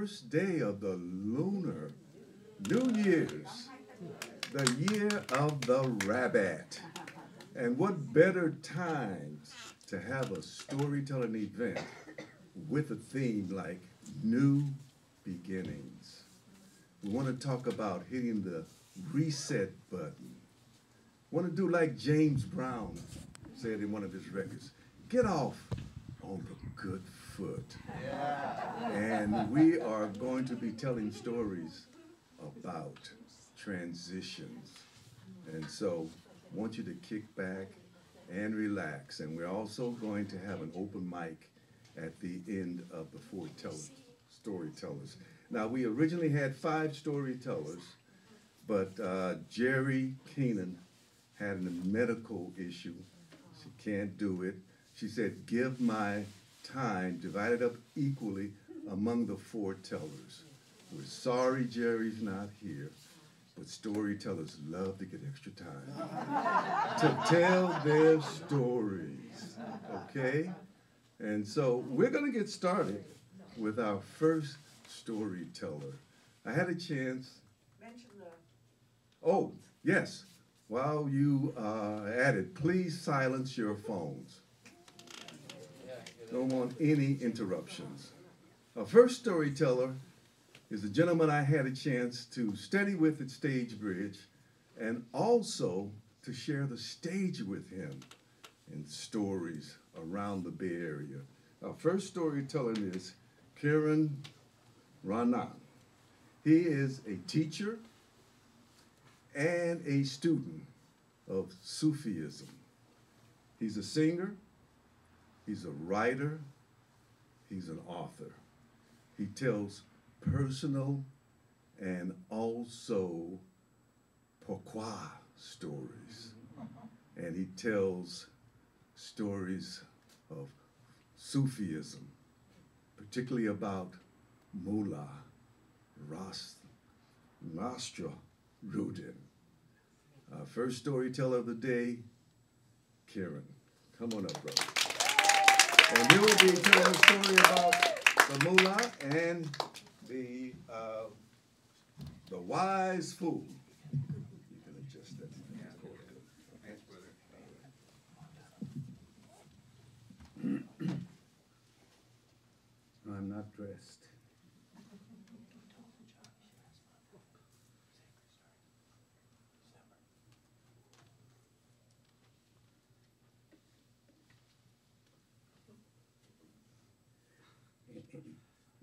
first day of the lunar New Year's, the year of the rabbit. And what better times to have a storytelling event with a theme like new beginnings. We want to talk about hitting the reset button. Want to do like James Brown said in one of his records get off on the good foot. Yeah. And we are going to be telling stories about transitions. And so I want you to kick back and relax. And we're also going to have an open mic at the end of the four storytellers. Now, we originally had five storytellers, but uh, Jerry Keenan had a medical issue. She can't do it. She said, give my time divided up equally among the four tellers. We're sorry Jerry's not here, but storytellers love to get extra time to tell their stories, okay? And so we're going to get started with our first storyteller. I had a chance. Oh, yes. While you uh, at it, please silence your phones. Don't want any interruptions. Our first storyteller is a gentleman I had a chance to study with at Stagebridge and also to share the stage with him in stories around the Bay Area. Our first storyteller is Kiran Rana. He is a teacher and a student of Sufism. He's a singer, he's a writer, he's an author. He tells personal and also pourquoi stories. And he tells stories of Sufism, particularly about Mullah Ras Nasra Rudin. Our first storyteller of the day, Kiran. Come on up, brother. And he will be telling a story about the mullah and the uh, the wise fool. You can adjust that. Thanks, brother. I'm not dressed.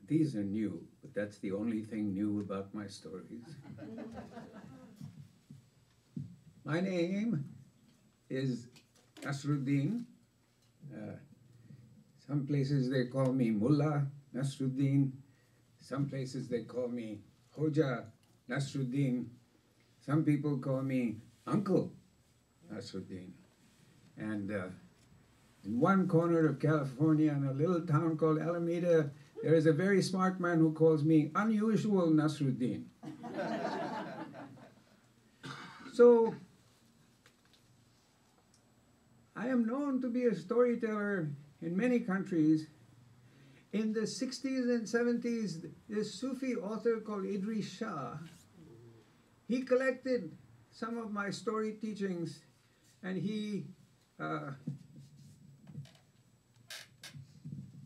These are new, but that's the only thing new about my stories. my name is Nasruddin. Uh, some places they call me Mullah Nasruddin. Some places they call me Hoja Nasruddin. Some people call me Uncle Nasruddin. And uh, in one corner of California, in a little town called Alameda, there is a very smart man who calls me Unusual Nasruddin. so, I am known to be a storyteller in many countries. In the 60s and 70s, this Sufi author called Idries Shah, he collected some of my story teachings and he uh,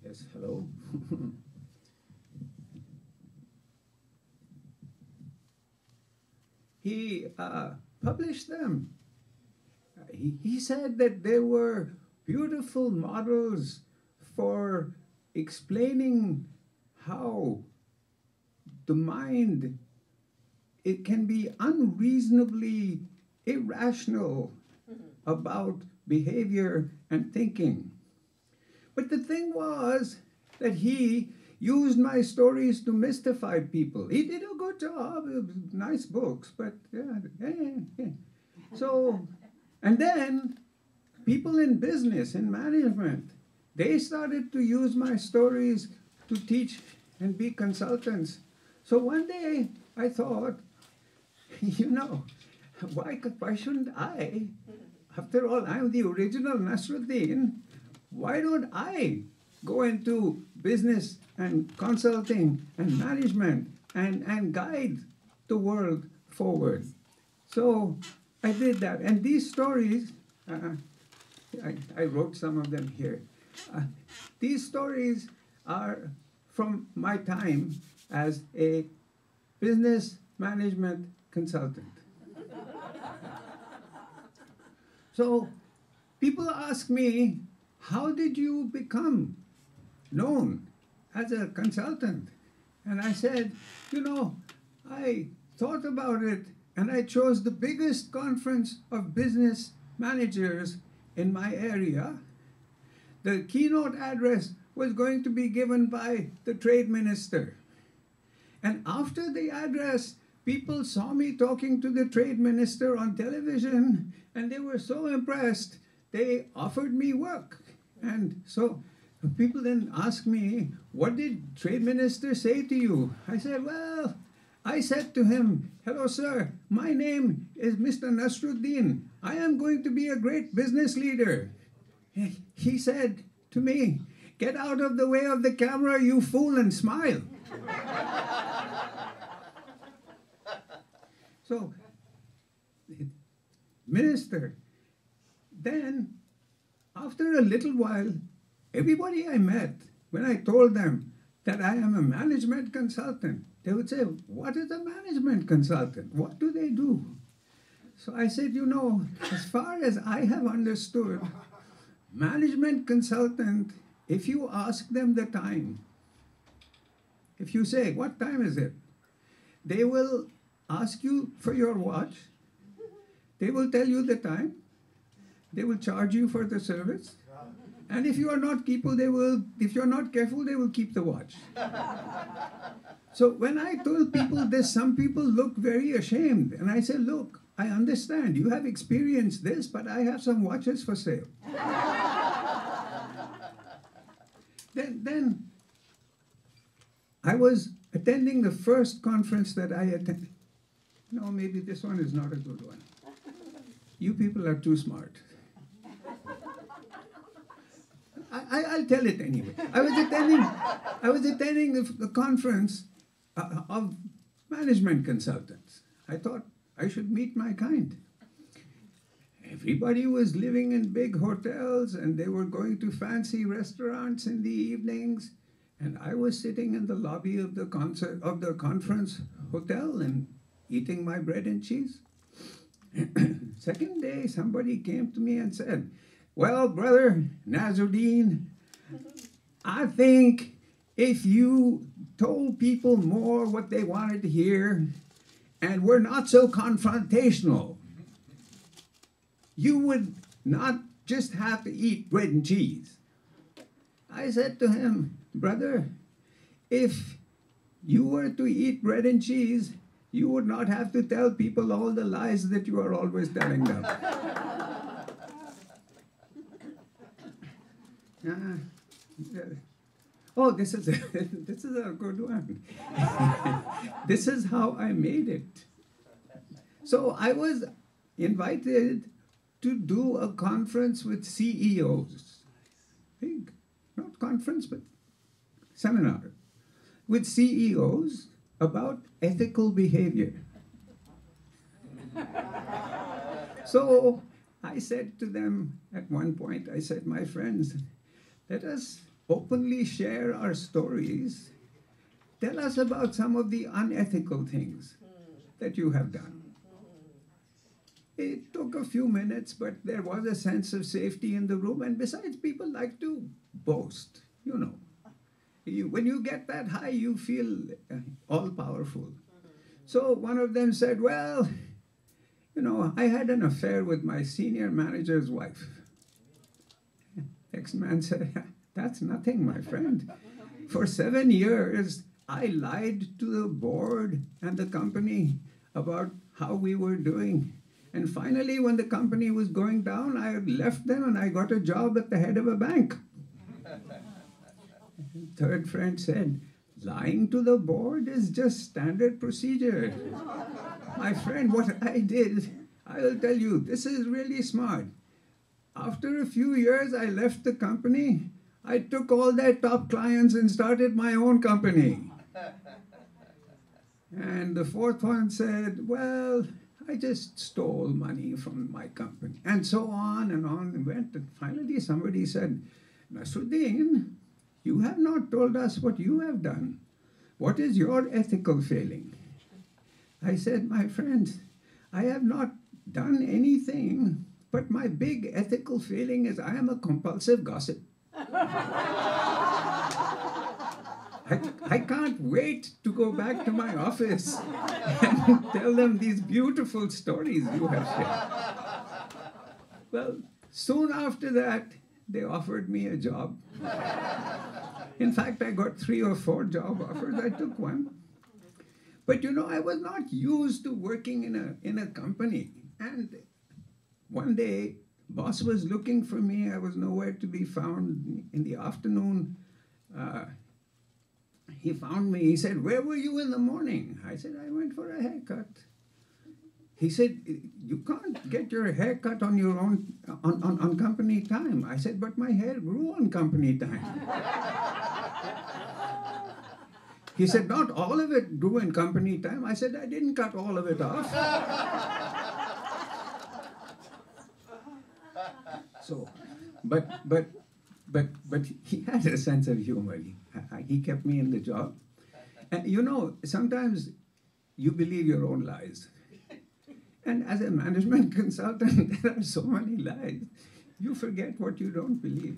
yes hello he uh, published them. He, he said that they were beautiful models for explaining how the mind it can be unreasonably irrational about behavior and thinking. But the thing was that he used my stories to mystify people. He did a good job, nice books, but yeah, yeah, yeah. So, and then people in business and management, they started to use my stories to teach and be consultants. So one day I thought, you know, why, why shouldn't I? After all, I'm the original Nasruddin. Why don't I go into business and consulting and management and, and guide the world forward. So I did that. And these stories, uh, I, I wrote some of them here. Uh, these stories are from my time as a business management consultant. so people ask me, how did you become known as a consultant? And I said, you know, I thought about it and I chose the biggest conference of business managers in my area. The keynote address was going to be given by the trade minister. And after the address, people saw me talking to the trade minister on television and they were so impressed, they offered me work. And so people then asked me, What did trade minister say to you? I said, Well, I said to him, Hello, sir, my name is Mr. Nasruddin. I am going to be a great business leader. He said to me, Get out of the way of the camera, you fool, and smile. so, minister, then after a little while, everybody I met, when I told them that I am a management consultant, they would say, What is a management consultant? What do they do? So I said, You know, as far as I have understood, management consultant, if you ask them the time, if you say, What time is it? They will ask you for your watch, they will tell you the time, they will charge you for the service. And if you are not careful, they will. If you're not careful, they will keep the watch. So when I told people this, some people look very ashamed. And I said, look, I understand. You have experienced this, but I have some watches for sale. then, then I was attending the first conference that I attended. No, maybe this one is not a good one. You people are too smart. I, will tell it anyway. I was attending, I was attending a conference uh, of management consultants. I thought I should meet my kind. Everybody was living in big hotels and they were going to fancy restaurants in the evenings. And I was sitting in the lobby of the concert of the conference hotel and eating my bread and cheese. Second day, somebody came to me and said, Well, brother Nasruddin, I think if you told people more what they wanted to hear and were not so confrontational, you would not just have to eat bread and cheese. I said to him, Brother, if you were to eat bread and cheese, you would not have to tell people all the lies that you are always telling them. uh, oh, this is a, this is a good one. this is how I made it. So I was invited to do a conference with CEOs. Big, not conference, but seminar with CEOs about ethical behavior. so I said to them at one point, I said, my friends, let us openly share our stories. Tell us about some of the unethical things that you have done. It took a few minutes, but there was a sense of safety in the room. And besides, people like to boast, you know. You, when you get that high, you feel uh, all powerful. So one of them said, Well, you know, I had an affair with my senior manager's wife. Next man said, that's nothing, my friend. For seven years, I lied to the board and the company about how we were doing. And finally, when the company was going down, I left them and I got a job at the head of a bank. Third friend said, lying to the board is just standard procedure. My friend, what I did, I will tell you, this is really smart. After a few years, I left the company I took all their top clients and started my own company. And the fourth one said, Well, I just stole money from my company. And so on and on and went. And finally, somebody said, Nasruddin, you have not told us what you have done. What is your ethical failing? I said, My friends, I have not done anything, but my big ethical feeling is I am a compulsive gossip. I, I can't wait to go back to my office and tell them these beautiful stories you have shared. Well, soon after that, they offered me a job. In fact, I got three or four job offers. I took one. But you know, I was not used to working in a in a company. And one day, boss was looking for me. I was nowhere to be found. In the afternoon, uh, he found me. He said, Where were you in the morning? I said, I went for a haircut. He said, You can't get your hair cut on your own, on, on, on company time. I said, But my hair grew on company time. he said, Not all of it grew in company time. I said, I didn't cut all of it off. So, but, but, but, but he had a sense of humor. He, he kept me in the job. And you know, sometimes you believe your own lies. And as a management consultant, there are so many lies. You forget what you don't believe.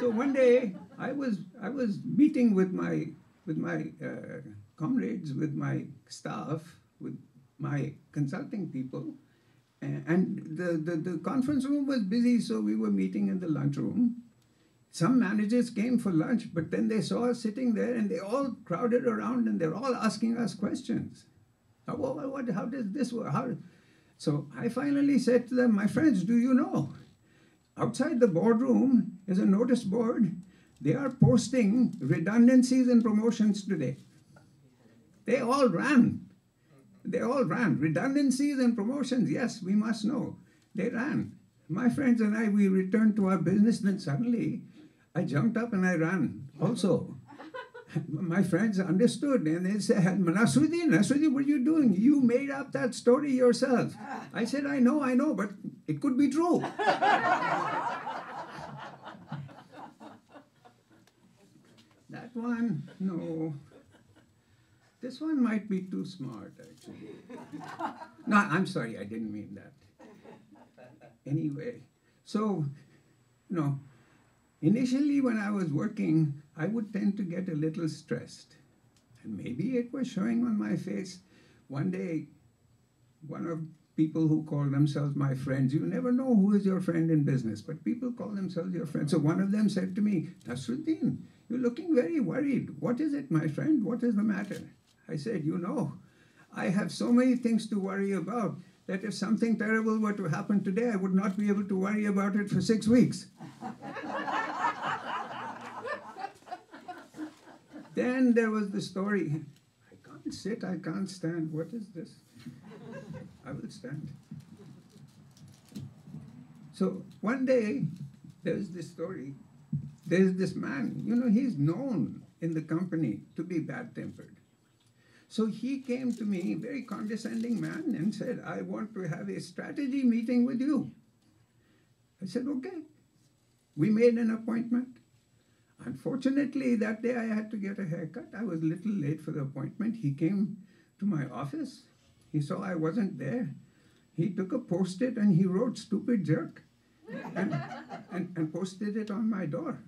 So one day, I was I was meeting with my with my uh, comrades, with my staff, with my consulting people, and the, the, the conference room was busy, so we were meeting in the lunchroom. Some managers came for lunch, but then they saw us sitting there and they all crowded around and they're all asking us questions. How, what, what, how does this work? How? So I finally said to them, My friends, do you know? Outside the boardroom is a notice board. They are posting redundancies and promotions today. They all ran. They all ran. Redundancies and promotions, yes, we must know. They ran. My friends and I, we returned to our business, then suddenly I jumped up and I ran also. My friends understood and they said, Nasruddin, Nasruddin, what are you doing? You made up that story yourself. I said, I know, I know, but it could be true. that one, no. This one might be too smart, actually. No, I'm sorry, I didn't mean that. Anyway, so, you know, Initially, when I was working, I would tend to get a little stressed. And maybe it was showing on my face. One day, one of people who call themselves my friends, you never know who is your friend in business, but people call themselves your friend. So one of them said to me, Nasruddin, you're looking very worried. What is it, my friend? What is the matter? I said, You know, I have so many things to worry about that if something terrible were to happen today, I would not be able to worry about it for six weeks. then there was the story I can't sit, I can't stand. What is this? I will stand. So one day, there's this story. There's this man, you know, he's known in the company to be bad tempered. So he came to me, very condescending man, and said, I want to have a strategy meeting with you. I said, okay. We made an appointment. Unfortunately, that day I had to get a haircut. I was a little late for the appointment. He came to my office. He saw I wasn't there. He took a post it and he wrote stupid jerk and, and, and posted it on my door.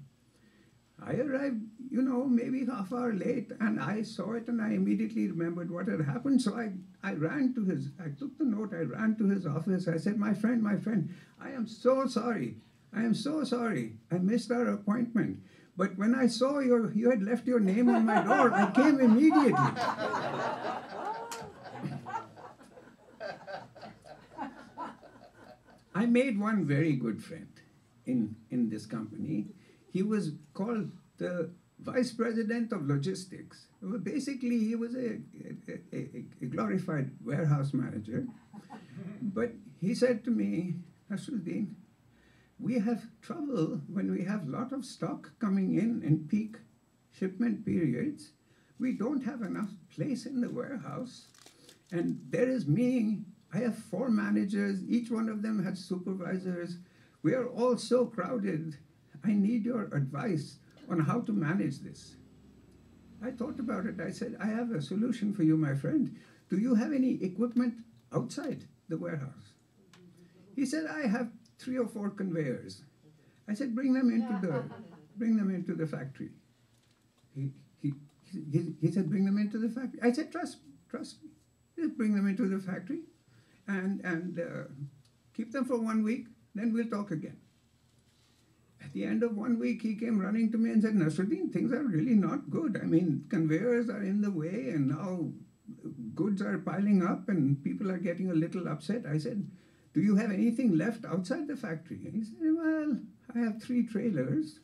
I arrived, you know, maybe half hour late, and I saw it, and I immediately remembered what had happened. So I, I ran to his, I took the note, I ran to his office. I said, "My friend, my friend, I am so sorry. I am so sorry. I missed our appointment. But when I saw your, you had left your name on my door, I came immediately." I made one very good friend in, in this company he was called the vice president of logistics. Basically, he was a, a, a, a glorified warehouse manager. But he said to me, Nasruddin, we have trouble when we have a lot of stock coming in in peak shipment periods. We don't have enough place in the warehouse. And there is me. I have four managers. Each one of them has supervisors. We are all so crowded. I need your advice on how to manage this. I thought about it. I said, I have a solution for you, my friend. Do you have any equipment outside the warehouse? He said, I have three or four conveyors. I said, bring them into the, bring them into the factory. He, he, he, he said, bring them into the factory. I said, trust, trust me. Just bring them into the factory and, and uh, keep them for one week, then we'll talk again. At the end of one week, he came running to me and said, Nasruddin, things are really not good. I mean, conveyors are in the way, and now goods are piling up, and people are getting a little upset. I said, Do you have anything left outside the factory? And he said, Well, I have three trailers.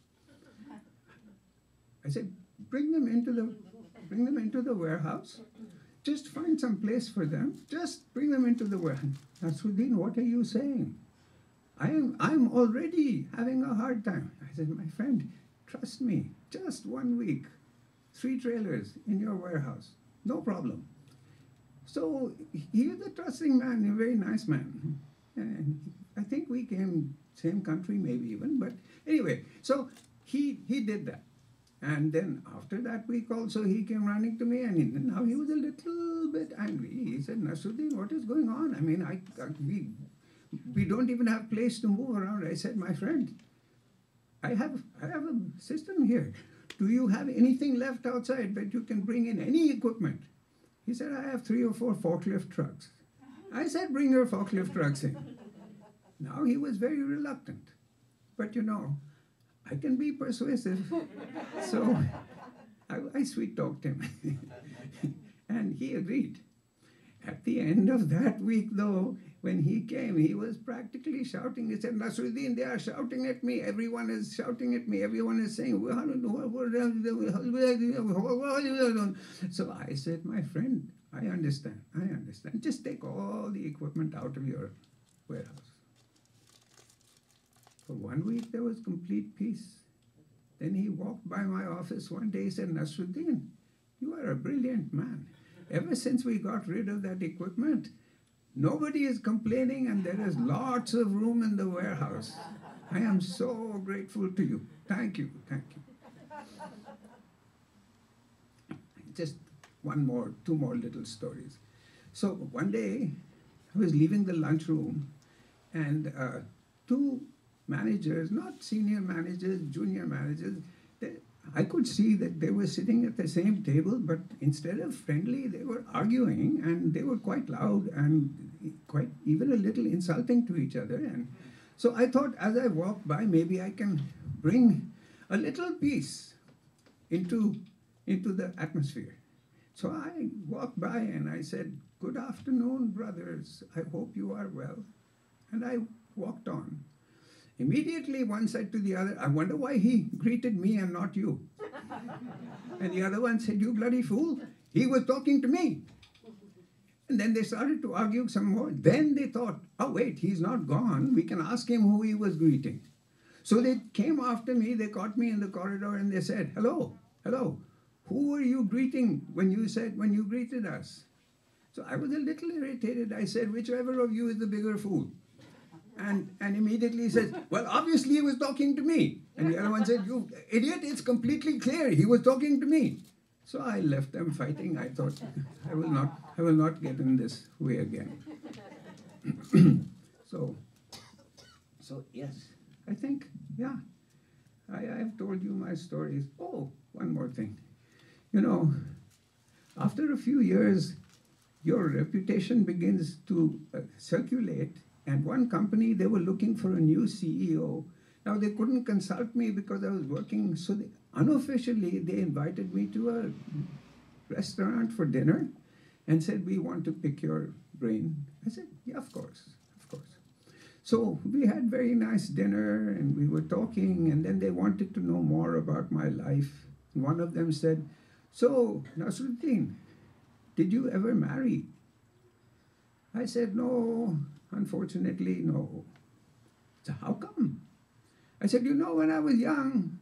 I said, Bring them into the bring them into the warehouse. Just find some place for them. Just bring them into the warehouse. Nasruddin, what are you saying? I am I'm already having a hard time. I said, my friend, trust me, just one week, three trailers in your warehouse, no problem. So he's a trusting man, a very nice man. And I think we came same country, maybe even, but anyway, so he he did that. And then after that week also he came running to me and he, now he was a little bit angry. He said, Nasruddin, what is going on? I mean, I, I we we don't even have place to move around. I said, my friend, I have, I have a system here. Do you have anything left outside that you can bring in any equipment? He said, I have three or four forklift trucks. I said, bring your forklift trucks in. Now he was very reluctant. But you know, I can be persuasive. so I, I sweet talked him. and he agreed. At the end of that week, though, when he came, he was practically shouting. He said, Nasruddin, they are shouting at me. Everyone is shouting at me. Everyone is saying, so I said, my friend, I understand. I understand. Just take all the equipment out of your warehouse. For one week, there was complete peace. Then he walked by my office one day. He said, Nasruddin, you are a brilliant man. Ever since we got rid of that equipment, Nobody is complaining, and there is lots of room in the warehouse. I am so grateful to you. Thank you. Thank you. Just one more, two more little stories. So one day, I was leaving the lunchroom, and uh, two managers, not senior managers, junior managers, I could see that they were sitting at the same table, but instead of friendly, they were arguing and they were quite loud and quite even a little insulting to each other. And so I thought as I walked by, maybe I can bring a little peace into, into the atmosphere. So I walked by and I said, Good afternoon, brothers. I hope you are well. And I walked on. Immediately, one said to the other, I wonder why he greeted me and not you. and the other one said, You bloody fool, he was talking to me. And then they started to argue some more. Then they thought, Oh, wait, he's not gone. We can ask him who he was greeting. So they came after me, they caught me in the corridor, and they said, Hello, hello, who were you greeting when you said, when you greeted us? So I was a little irritated. I said, Whichever of you is the bigger fool. And, and immediately he says, Well, obviously he was talking to me. And the other one said, You idiot, it's completely clear. He was talking to me. So I left them fighting. I thought, I will not, I will not get in this way again. so, so yes, I think, yeah, I, I've told you my stories. Oh, one more thing. You know, after a few years, your reputation begins to uh, circulate and one company, they were looking for a new CEO. Now they couldn't consult me because I was working. So they, unofficially, they invited me to a restaurant for dinner and said, we want to pick your brain. I said, yeah, of course, of course. So we had very nice dinner and we were talking and then they wanted to know more about my life. And one of them said, so Nasruddin, did you ever marry? I said, no, Unfortunately, no. So how come? I said, You know, when I was young,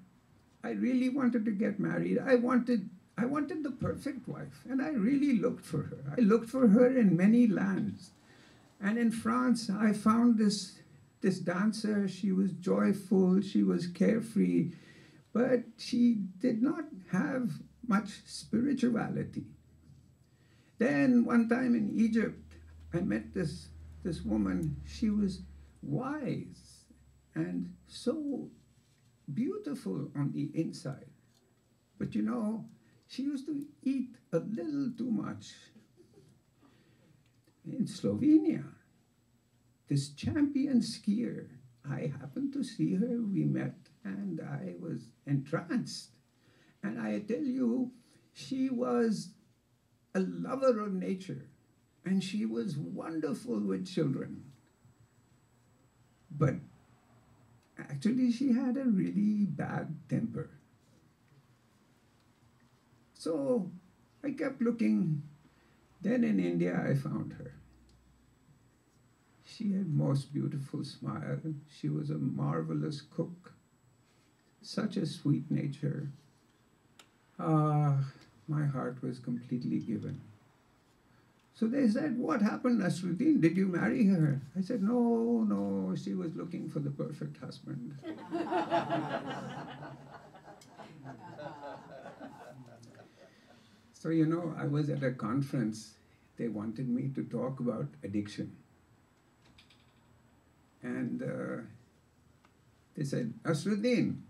I really wanted to get married. I wanted. I wanted the perfect wife, and I really looked for her. I looked for her in many lands. And in France, I found this, this dancer. She was joyful, she was carefree, but she did not have much spirituality. Then, one time in Egypt, I met this, this woman. She was wise and so beautiful on the inside. But you know, she used to eat a little too much. In Slovenia, this champion skier, I happened to see her, we met, and I was entranced. And I tell you, she was a lover of nature, and she was wonderful with children. But actually, she had a really bad temper. So I kept looking. Then in India, I found her. She had most beautiful smile. She was a marvelous cook. Such a sweet nature. Ah, my heart was completely given. So they said, What happened, Nasruddin? Did you marry her? I said, No, no, she was looking for the perfect husband. so, you know, I was at a conference. They wanted me to talk about addiction. And uh, they said, Nasruddin,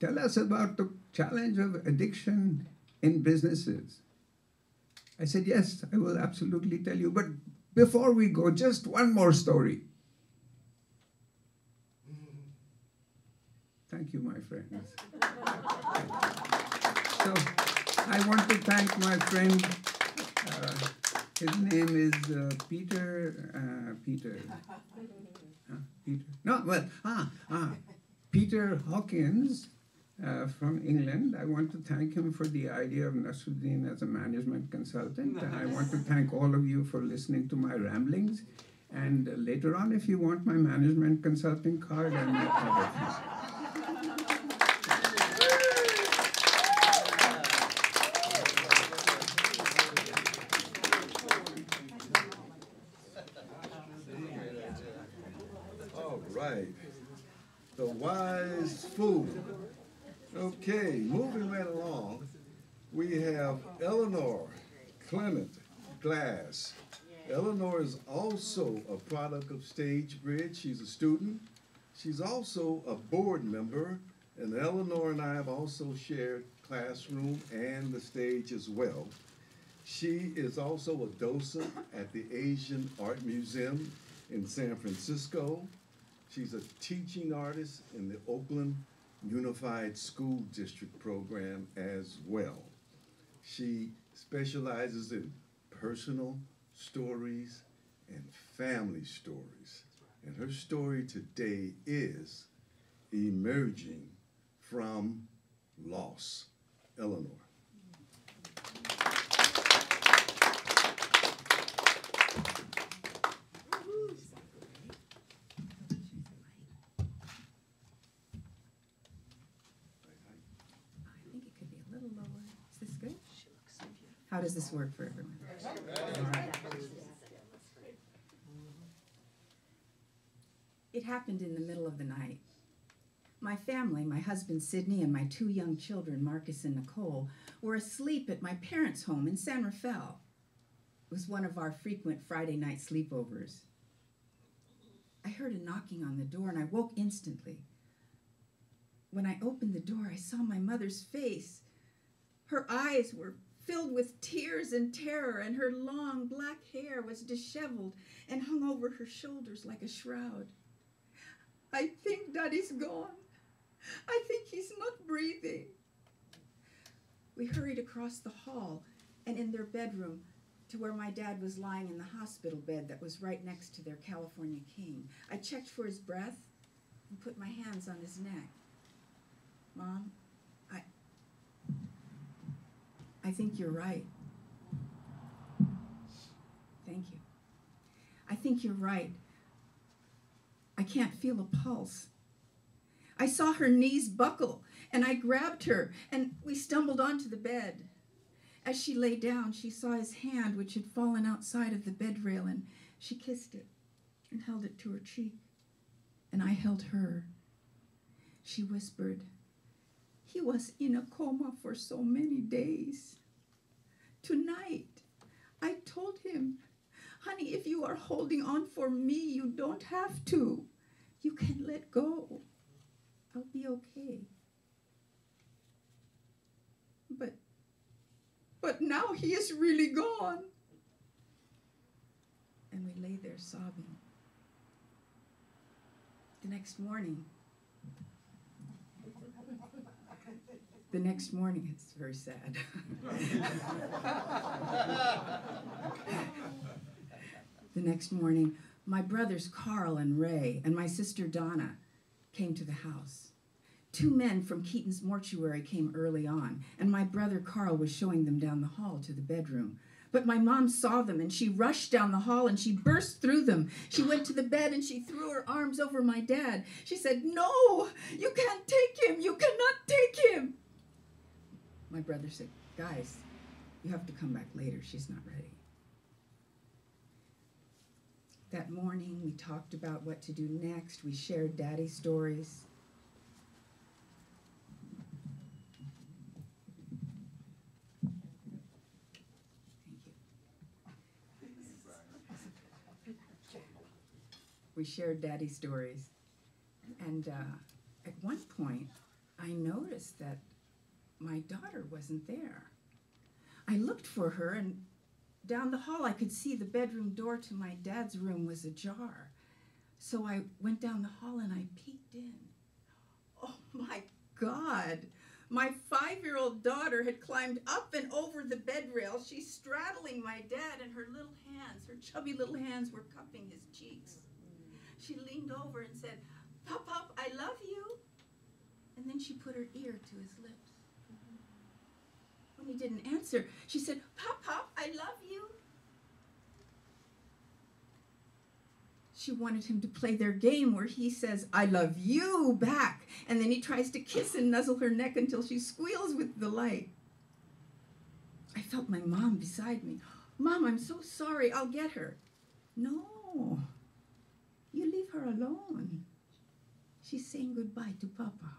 tell us about the challenge of addiction in businesses. I said, Yes, I will absolutely tell you. But before we go, just one more story. Thank you, my friends. so I want to thank my friend. Uh, his name is uh, Peter. Uh, Peter. Huh? Peter. No, well, ah, ah, Peter Hawkins uh, from England. I want to thank him for the idea of Nasruddin as a management consultant. And I want to thank all of you for listening to my ramblings. And uh, later on, if you want my management consulting card, I'll make other things. All right. The wise fool. Okay, moving right along, we have Eleanor Clement Glass. Eleanor is also a product of Stagebridge. She's a student. She's also a board member, and Eleanor and I have also shared classroom and the stage as well. She is also a docent at the Asian Art Museum in San Francisco. She's a teaching artist in the Oakland Unified School District program as well. She specializes in personal stories and family stories. And her story today is emerging from loss. Eleanor. I think it could be a little lower. Is this good? How does this work for everyone? It happened in the middle of the night. My family, my husband Sidney and my two young children, Marcus and Nicole, were asleep at my parents' home in San Rafael. It was one of our frequent Friday night sleepovers. I heard a knocking on the door and I woke instantly. When I opened the door, I saw my mother's face. Her eyes were filled with tears and terror, and her long black hair was disheveled and hung over her shoulders like a shroud. I think Daddy's gone. I think he's not breathing. We hurried across the hall and in their bedroom to where my dad was lying in the hospital bed that was right next to their California king. I checked for his breath and put my hands on his neck. Mom, I I think you're right. Thank you. I think you're right. I can't feel a pulse. I saw her knees buckle, and I grabbed her, and we stumbled onto the bed. As she lay down, she saw his hand, which had fallen outside of the bed rail, and she kissed it and held it to her cheek. And I held her. She whispered, He was in a coma for so many days. Tonight, I told him, Honey, if you are holding on for me, you don't have to. You can let go. I'll be okay. But but now he is really gone. And we lay there sobbing. The next morning, the next morning, it's very sad. the next morning, my brothers Carl and Ray and my sister Donna came to the house. Two men from Keaton's mortuary came early on, and my brother Carl was showing them down the hall to the bedroom. But my mom saw them and she rushed down the hall and she burst through them. She went to the bed and she threw her arms over my dad. She said, No, you can't take him. You cannot take him. My brother said, Guys, you have to come back later. She's not ready. That morning, we talked about what to do next. We shared daddy stories. We shared daddy stories. And uh, at one point, I noticed that my daughter wasn't there. I looked for her, and down the hall, I could see the bedroom door to my dad's room was ajar. So I went down the hall and I peeked in. Oh my God! My five year old daughter had climbed up and over the bed rail. She's straddling my dad, and her little hands, her chubby little hands, were cupping his cheeks she leaned over and said, Pop, Pop, I love you. And then she put her ear to his lips. When he didn't answer, she said, Pop, Pop, I love you. She wanted him to play their game where he says, I love you back. And then he tries to kiss and nuzzle her neck until she squeals with delight. I felt my mom beside me. Mom, I'm so sorry. I'll get her. No, you leave her alone. She's saying goodbye to Papa.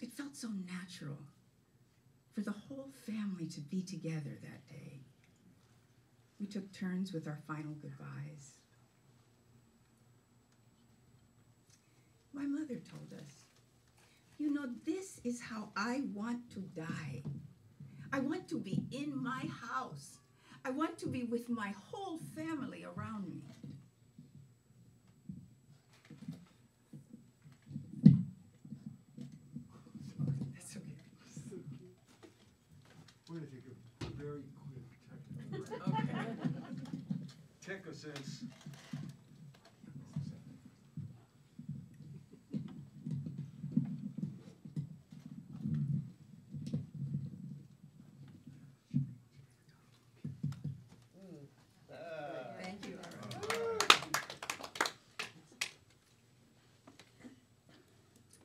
It felt so natural for the whole family to be together that day. We took turns with our final goodbyes. My mother told us, You know, this is how I want to die. I want to be in my house. I want to be with my whole family around me. That's okay. We're gonna take a very quick technical break. Okay. Take a sense. Thank you.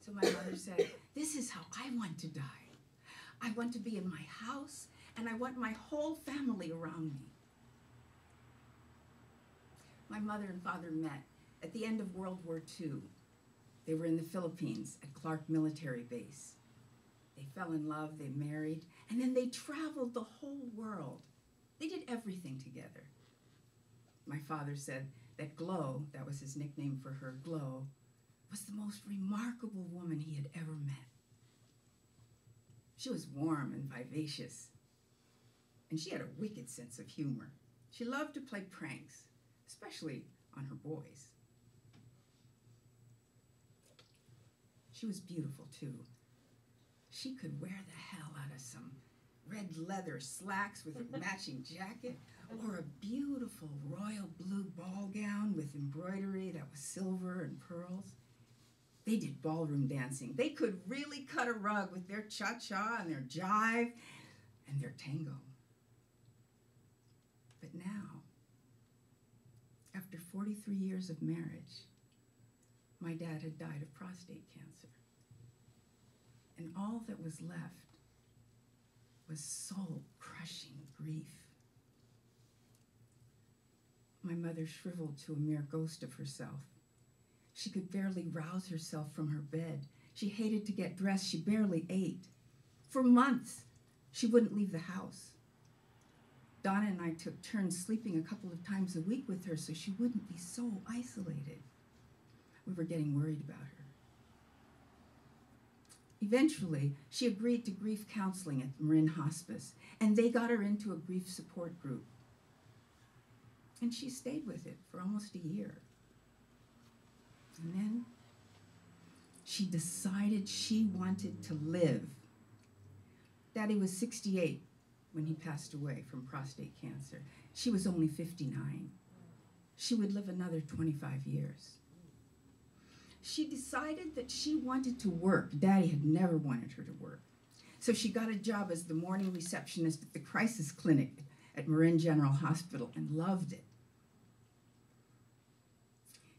So my mother said, This is how I want to die. I want to be in my house, and I want my whole family around me. My mother and father met at the end of World War II. They were in the Philippines at Clark Military Base. They fell in love, they married, and then they traveled the whole world. They did everything together. My father said that Glow, that was his nickname for her, Glow, was the most remarkable woman he had ever met. She was warm and vivacious, and she had a wicked sense of humor. She loved to play pranks, especially on her boys. She was beautiful too. She could wear the hell out of some red leather slacks with a matching jacket or a beautiful royal blue ball gown with embroidery that was silver and pearls. They did ballroom dancing. They could really cut a rug with their cha cha and their jive and their tango. But now, after 43 years of marriage, my dad had died of prostate cancer. And all that was left was soul crushing grief. My mother shriveled to a mere ghost of herself. She could barely rouse herself from her bed. She hated to get dressed. She barely ate. For months, she wouldn't leave the house. Donna and I took turns sleeping a couple of times a week with her so she wouldn't be so isolated. We were getting worried about her. Eventually, she agreed to grief counseling at Marin Hospice, and they got her into a grief support group. And she stayed with it for almost a year. And then she decided she wanted to live. Daddy was 68 when he passed away from prostate cancer. She was only 59. She would live another 25 years. She decided that she wanted to work. Daddy had never wanted her to work. So she got a job as the morning receptionist at the crisis clinic at Marin General Hospital and loved it.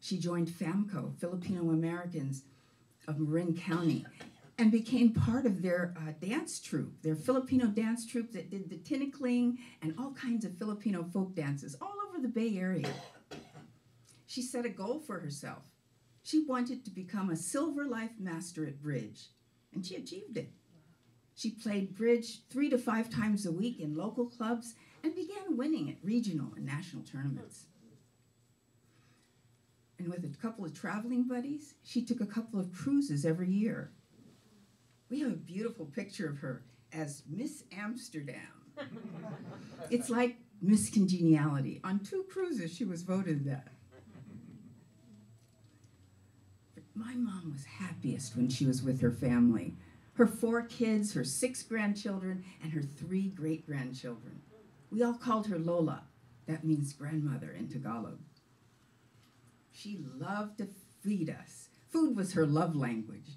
She joined FAMCO, Filipino Americans of Marin County, and became part of their uh, dance troupe, their Filipino dance troupe that did the tinikling and all kinds of Filipino folk dances all over the Bay Area. She set a goal for herself. She wanted to become a Silver Life Master at bridge, and she achieved it. She played bridge three to five times a week in local clubs and began winning at regional and national tournaments. And with a couple of traveling buddies, she took a couple of cruises every year. We have a beautiful picture of her as Miss Amsterdam. it's like Miss Congeniality. On two cruises, she was voted that. But my mom was happiest when she was with her family her four kids, her six grandchildren, and her three great grandchildren. We all called her Lola. That means grandmother in Tagalog. She loved to feed us. Food was her love language.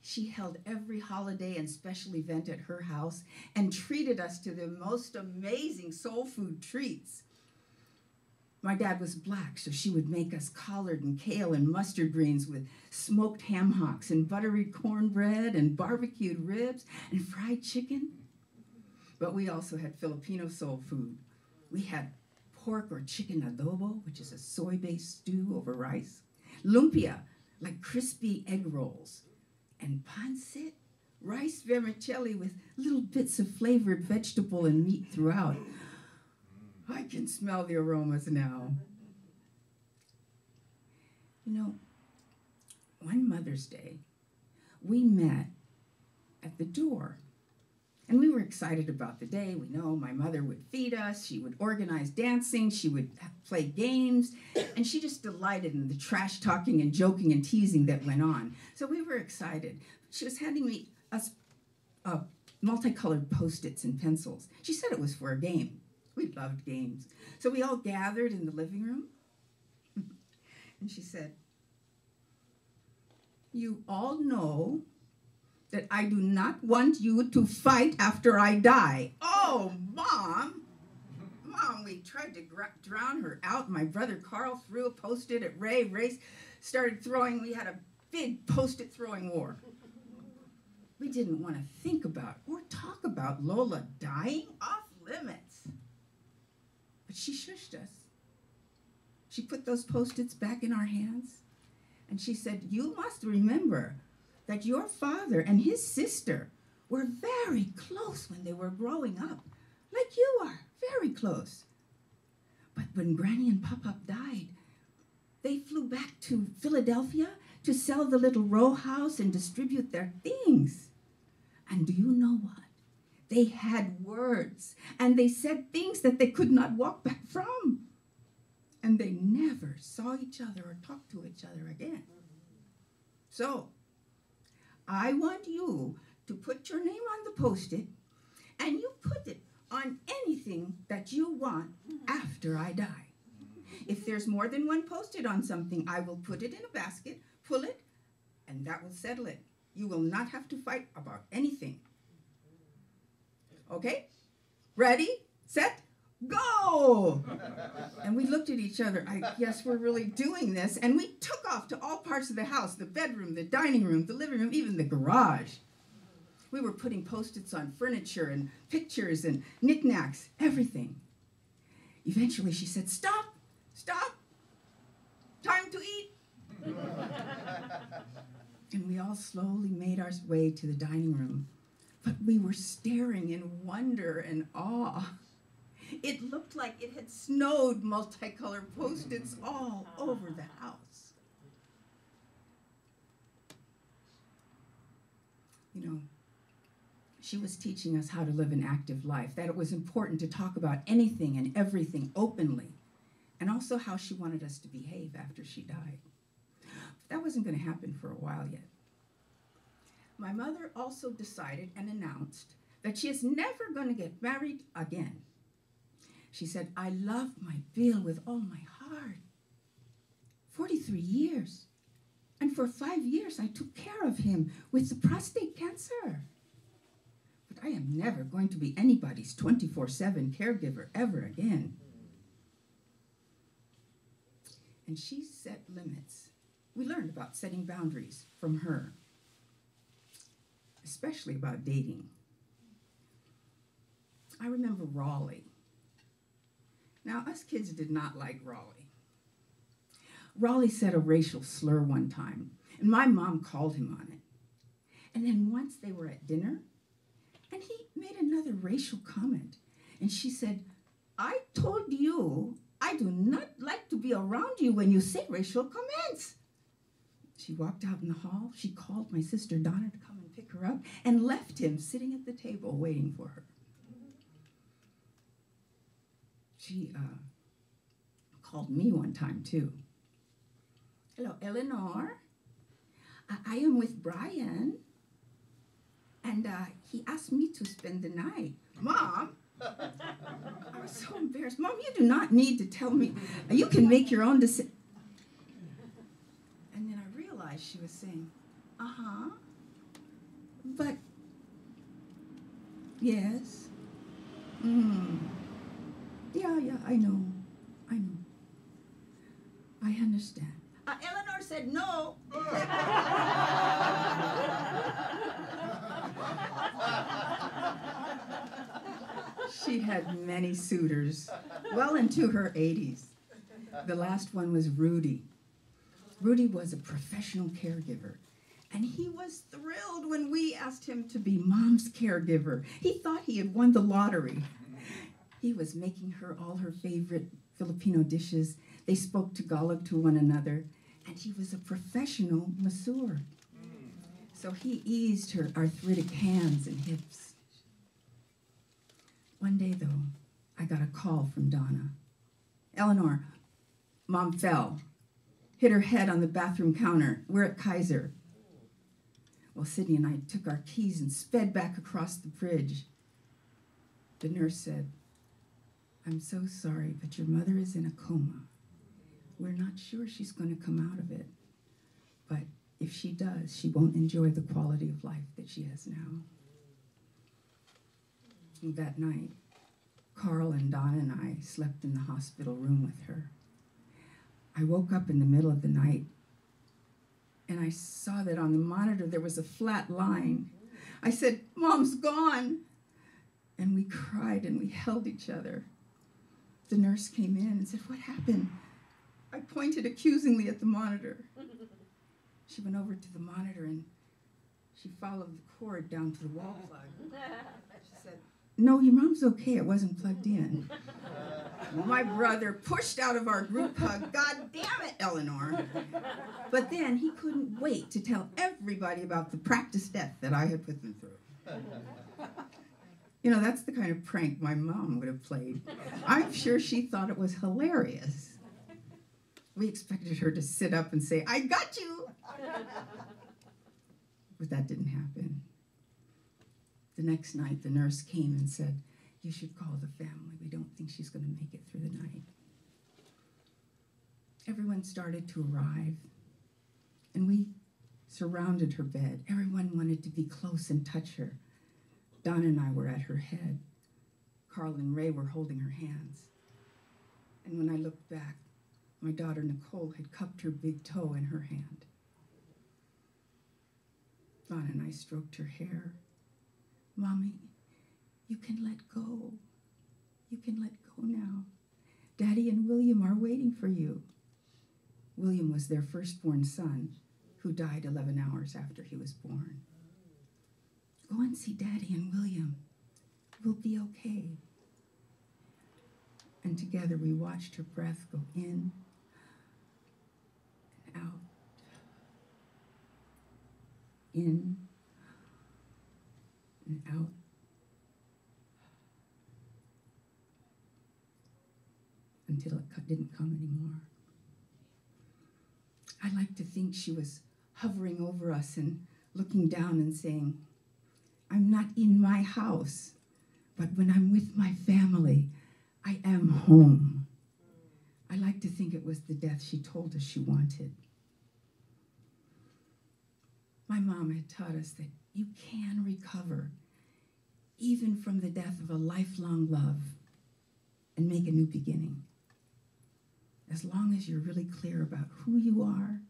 She held every holiday and special event at her house and treated us to the most amazing soul food treats. My dad was black, so she would make us collard and kale and mustard greens with smoked ham hocks and buttery cornbread and barbecued ribs and fried chicken. But we also had Filipino soul food. We had pork or chicken adobo, which is a soy based stew over rice, lumpia, like crispy egg rolls, and pancit, rice vermicelli with little bits of flavored vegetable and meat throughout. I can smell the aromas now. You know, one Mother's Day, we met at the door. And we were excited about the day. We know my mother would feed us, she would organize dancing, she would play games, and she just delighted in the trash talking and joking and teasing that went on. So we were excited. She was handing me us uh, multicolored post its and pencils. She said it was for a game. We loved games. So we all gathered in the living room. and she said, You all know that I do not want you to fight after I die. Oh, Mom! Mom, we tried to drown her out. My brother Carl threw a post it at Ray. Ray started throwing. We had a big post it throwing war. We didn't want to think about or talk about Lola dying off limits. But she shushed us. She put those post its back in our hands and she said, You must remember that your father and his sister were very close when they were growing up, like you are, very close. But when Granny and Pop Up died, they flew back to Philadelphia to sell the little row house and distribute their things. And do you know what? They had words and they said things that they could not walk back from. And they never saw each other or talked to each other again. So, I want you to put your name on the post it and you put it on anything that you want after I die. If there's more than one post it on something, I will put it in a basket, pull it, and that will settle it. You will not have to fight about anything. Okay? Ready, set, go! And we looked at each other. I guess we're really doing this. And we took off to all parts of the house the bedroom, the dining room, the living room, even the garage. We were putting post its on furniture and pictures and knickknacks, everything. Eventually, she said, Stop! Stop! Time to eat! and we all slowly made our way to the dining room. But we were staring in wonder and awe. It looked like it had snowed multicolored post its mm-hmm. all ah. over the house. You know, she was teaching us how to live an active life, that it was important to talk about anything and everything openly, and also how she wanted us to behave after she died. But that wasn't going to happen for a while yet. My mother also decided and announced that she is never going to get married again. She said, I love my Bill with all my heart. 43 years. And for five years, I took care of him with the prostate cancer. But I am never going to be anybody's 24 7 caregiver ever again. And she set limits. We learned about setting boundaries from her, especially about dating. I remember Raleigh. Now, us kids did not like Raleigh. Raleigh said a racial slur one time, and my mom called him on it. And then once they were at dinner, and he made another racial comment. And she said, I told you I do not like to be around you when you say racial comments. She walked out in the hall. She called my sister Donna to come and pick her up and left him sitting at the table waiting for her. She uh, called me one time too. Hello, Eleanor. I, am with Brian, and uh, he asked me to spend the night. Mom, I was so embarrassed. Mom, you do not need to tell me. You can make your own decision. And then I realized she was saying, uh huh. But, yes. Mm. Yeah, yeah, I know. I know. I understand. Uh, Eleanor said no. she had many suitors, well into her 80s. The last one was Rudy. Rudy was a professional caregiver, and he was thrilled when we asked him to be mom's caregiver. He thought he had won the lottery. He was making her all her favorite Filipino dishes. They spoke Tagalog to one another, and he was a professional masseur. So he eased her arthritic hands and hips. One day, though, I got a call from Donna. Eleanor, mom fell, hit her head on the bathroom counter. We're at Kaiser. Well, Sydney and I took our keys and sped back across the bridge. The nurse said, I'm so sorry, but your mother is in a coma. We're not sure she's going to come out of it. But if she does, she won't enjoy the quality of life that she has now. That night, Carl and Don and I slept in the hospital room with her. I woke up in the middle of the night and I saw that on the monitor there was a flat line. I said, Mom's gone. And we cried and we held each other. The nurse came in and said, What happened? I pointed accusingly at the monitor. She went over to the monitor and she followed the cord down to the wall plug. She said, No, your mom's okay. It wasn't plugged in. My brother pushed out of our group hug. God damn it, Eleanor. But then he couldn't wait to tell everybody about the practice death that I had put them through. You know, that's the kind of prank my mom would have played. I'm sure she thought it was hilarious. We expected her to sit up and say, I got you. But that didn't happen. The next night, the nurse came and said, You should call the family. We don't think she's going to make it through the night. Everyone started to arrive, and we surrounded her bed. Everyone wanted to be close and touch her. Donna and I were at her head. Carl and Ray were holding her hands. And when I looked back, my daughter Nicole had cupped her big toe in her hand. Don and I stroked her hair. Mommy, you can let go. You can let go now. Daddy and William are waiting for you. William was their firstborn son, who died 11 hours after he was born. Go and see Daddy and William. We'll be okay. And together we watched her breath go in and out, in and out. Until it didn't come anymore. I like to think she was hovering over us and looking down and saying, I'm not in my house, but when I'm with my family, I am home. I like to think it was the death she told us she wanted. My mom had taught us that you can recover even from the death of a lifelong love and make a new beginning. As long as you're really clear about who you are,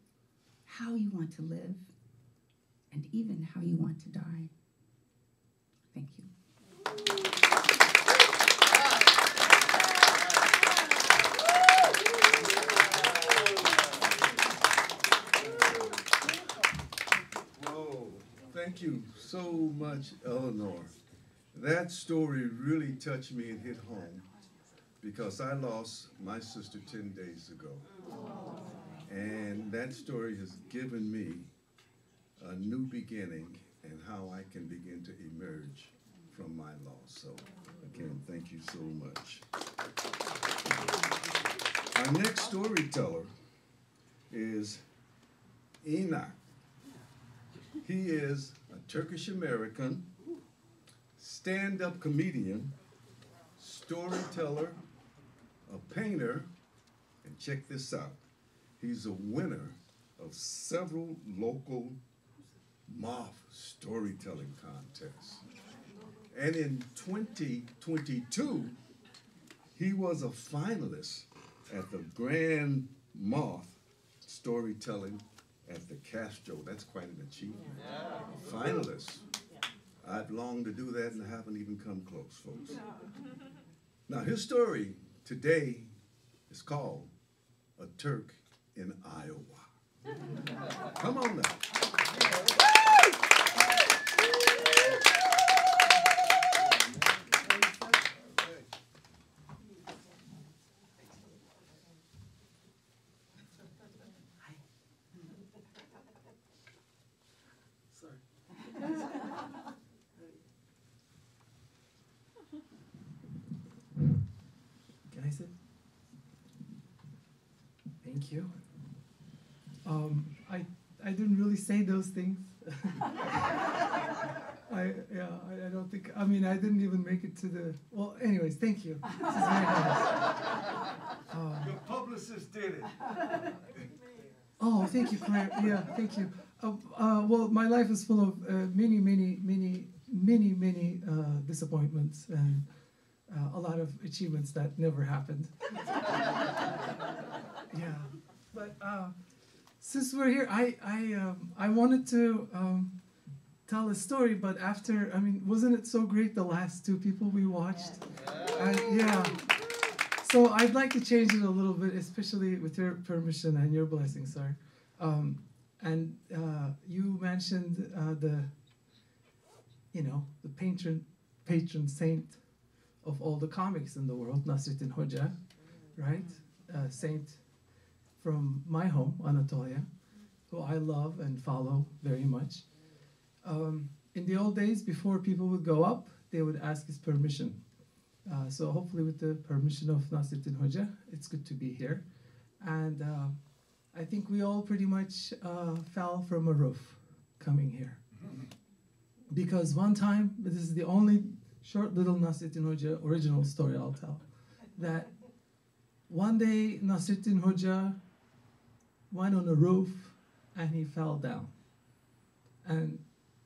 how you want to live, and even how you want to die. Thank you. Whoa, thank you so much, Eleanor. That story really touched me and hit home because I lost my sister 10 days ago. And that story has given me a new beginning and how I can begin to emerge from my loss. So, again, thank you so much. Our next storyteller is Enoch. He is a Turkish American, stand up comedian, storyteller, a painter, and check this out. He's a winner of several local moth storytelling Contest. And in 2022, he was a finalist at the Grand Moth Storytelling at the Castro. That's quite an achievement. Finalist. I've longed to do that and haven't even come close, folks. Now, his story today is called A Turk in Iowa. Come on now. Sorry. Can I sit? Thank you. Um, I I didn't really say those things. I yeah I, I don't think I mean I didn't even make it to the well anyways thank you. This is very nice. Um, Your publicist did it. Oh, thank you, Claire. Yeah, thank you. Uh, uh, well, my life is full of uh, many, many, many, many, many uh, disappointments and uh, a lot of achievements that never happened. yeah, but uh, since we're here, I I um, I wanted to um, tell a story, but after I mean, wasn't it so great the last two people we watched? I, yeah. So I'd like to change it a little bit, especially with your permission and your blessing, sir. Um, and uh, you mentioned uh, the, you know, the patron, patron saint of all the comics in the world, Nasruddin Hoja, right? Uh, saint from my home, Anatolia, who I love and follow very much. Um, in the old days, before people would go up, they would ask his permission. Uh, so hopefully, with the permission of Nasruddin Hoja, it's good to be here. And uh, I think we all pretty much uh, fell from a roof coming here. Because one time, this is the only short little Nasruddin Hoja original story I'll tell, that one day Nasruddin Hoja went on a roof and he fell down. And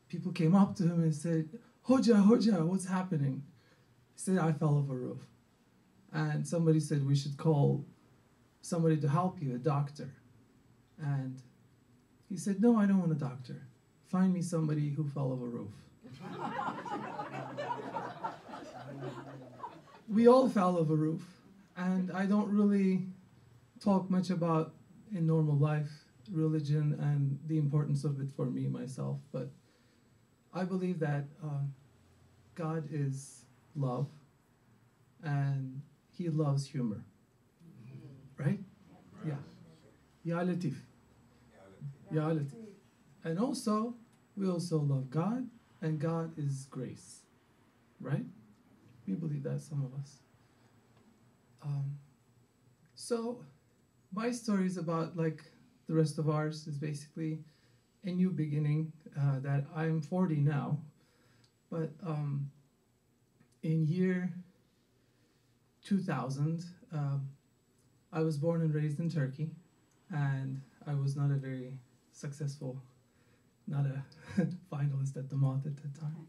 people came up to him and said, Hoja, Hoja, what's happening? He said, I fell off a roof. and somebody said we should call somebody to help you, a doctor. And he said, No, I don't want a doctor. Find me somebody who fell off a roof. we all fell off a roof, and I don't really talk much about in normal life religion and the importance of it for me myself, but I believe that um, God is love, and He loves humor. Right? Yeah. Ya Latif. Ya Latif. And also, we also love God, and God is grace. Right? We believe that, some of us. Um, so, my story is about, like the rest of ours, is basically a new beginning uh, that I'm 40 now. But um, in year 2000, um, I was born and raised in Turkey, and I was not a very successful, not a finalist at the Moth at that time.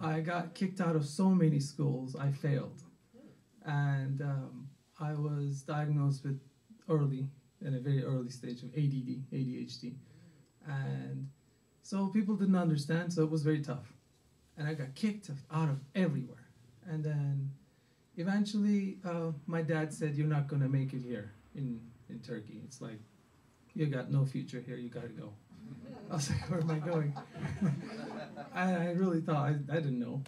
I got kicked out of so many schools, I failed. And um, I was diagnosed with early, in a very early stage of ADD, ADHD. And so people didn't understand, so it was very tough. And I got kicked out of everywhere. And then eventually, uh, my dad said, You're not going to make it here in, in Turkey. It's like, you got no future here, you got to go. I was like, Where am I going? I, I really thought, I, I didn't know.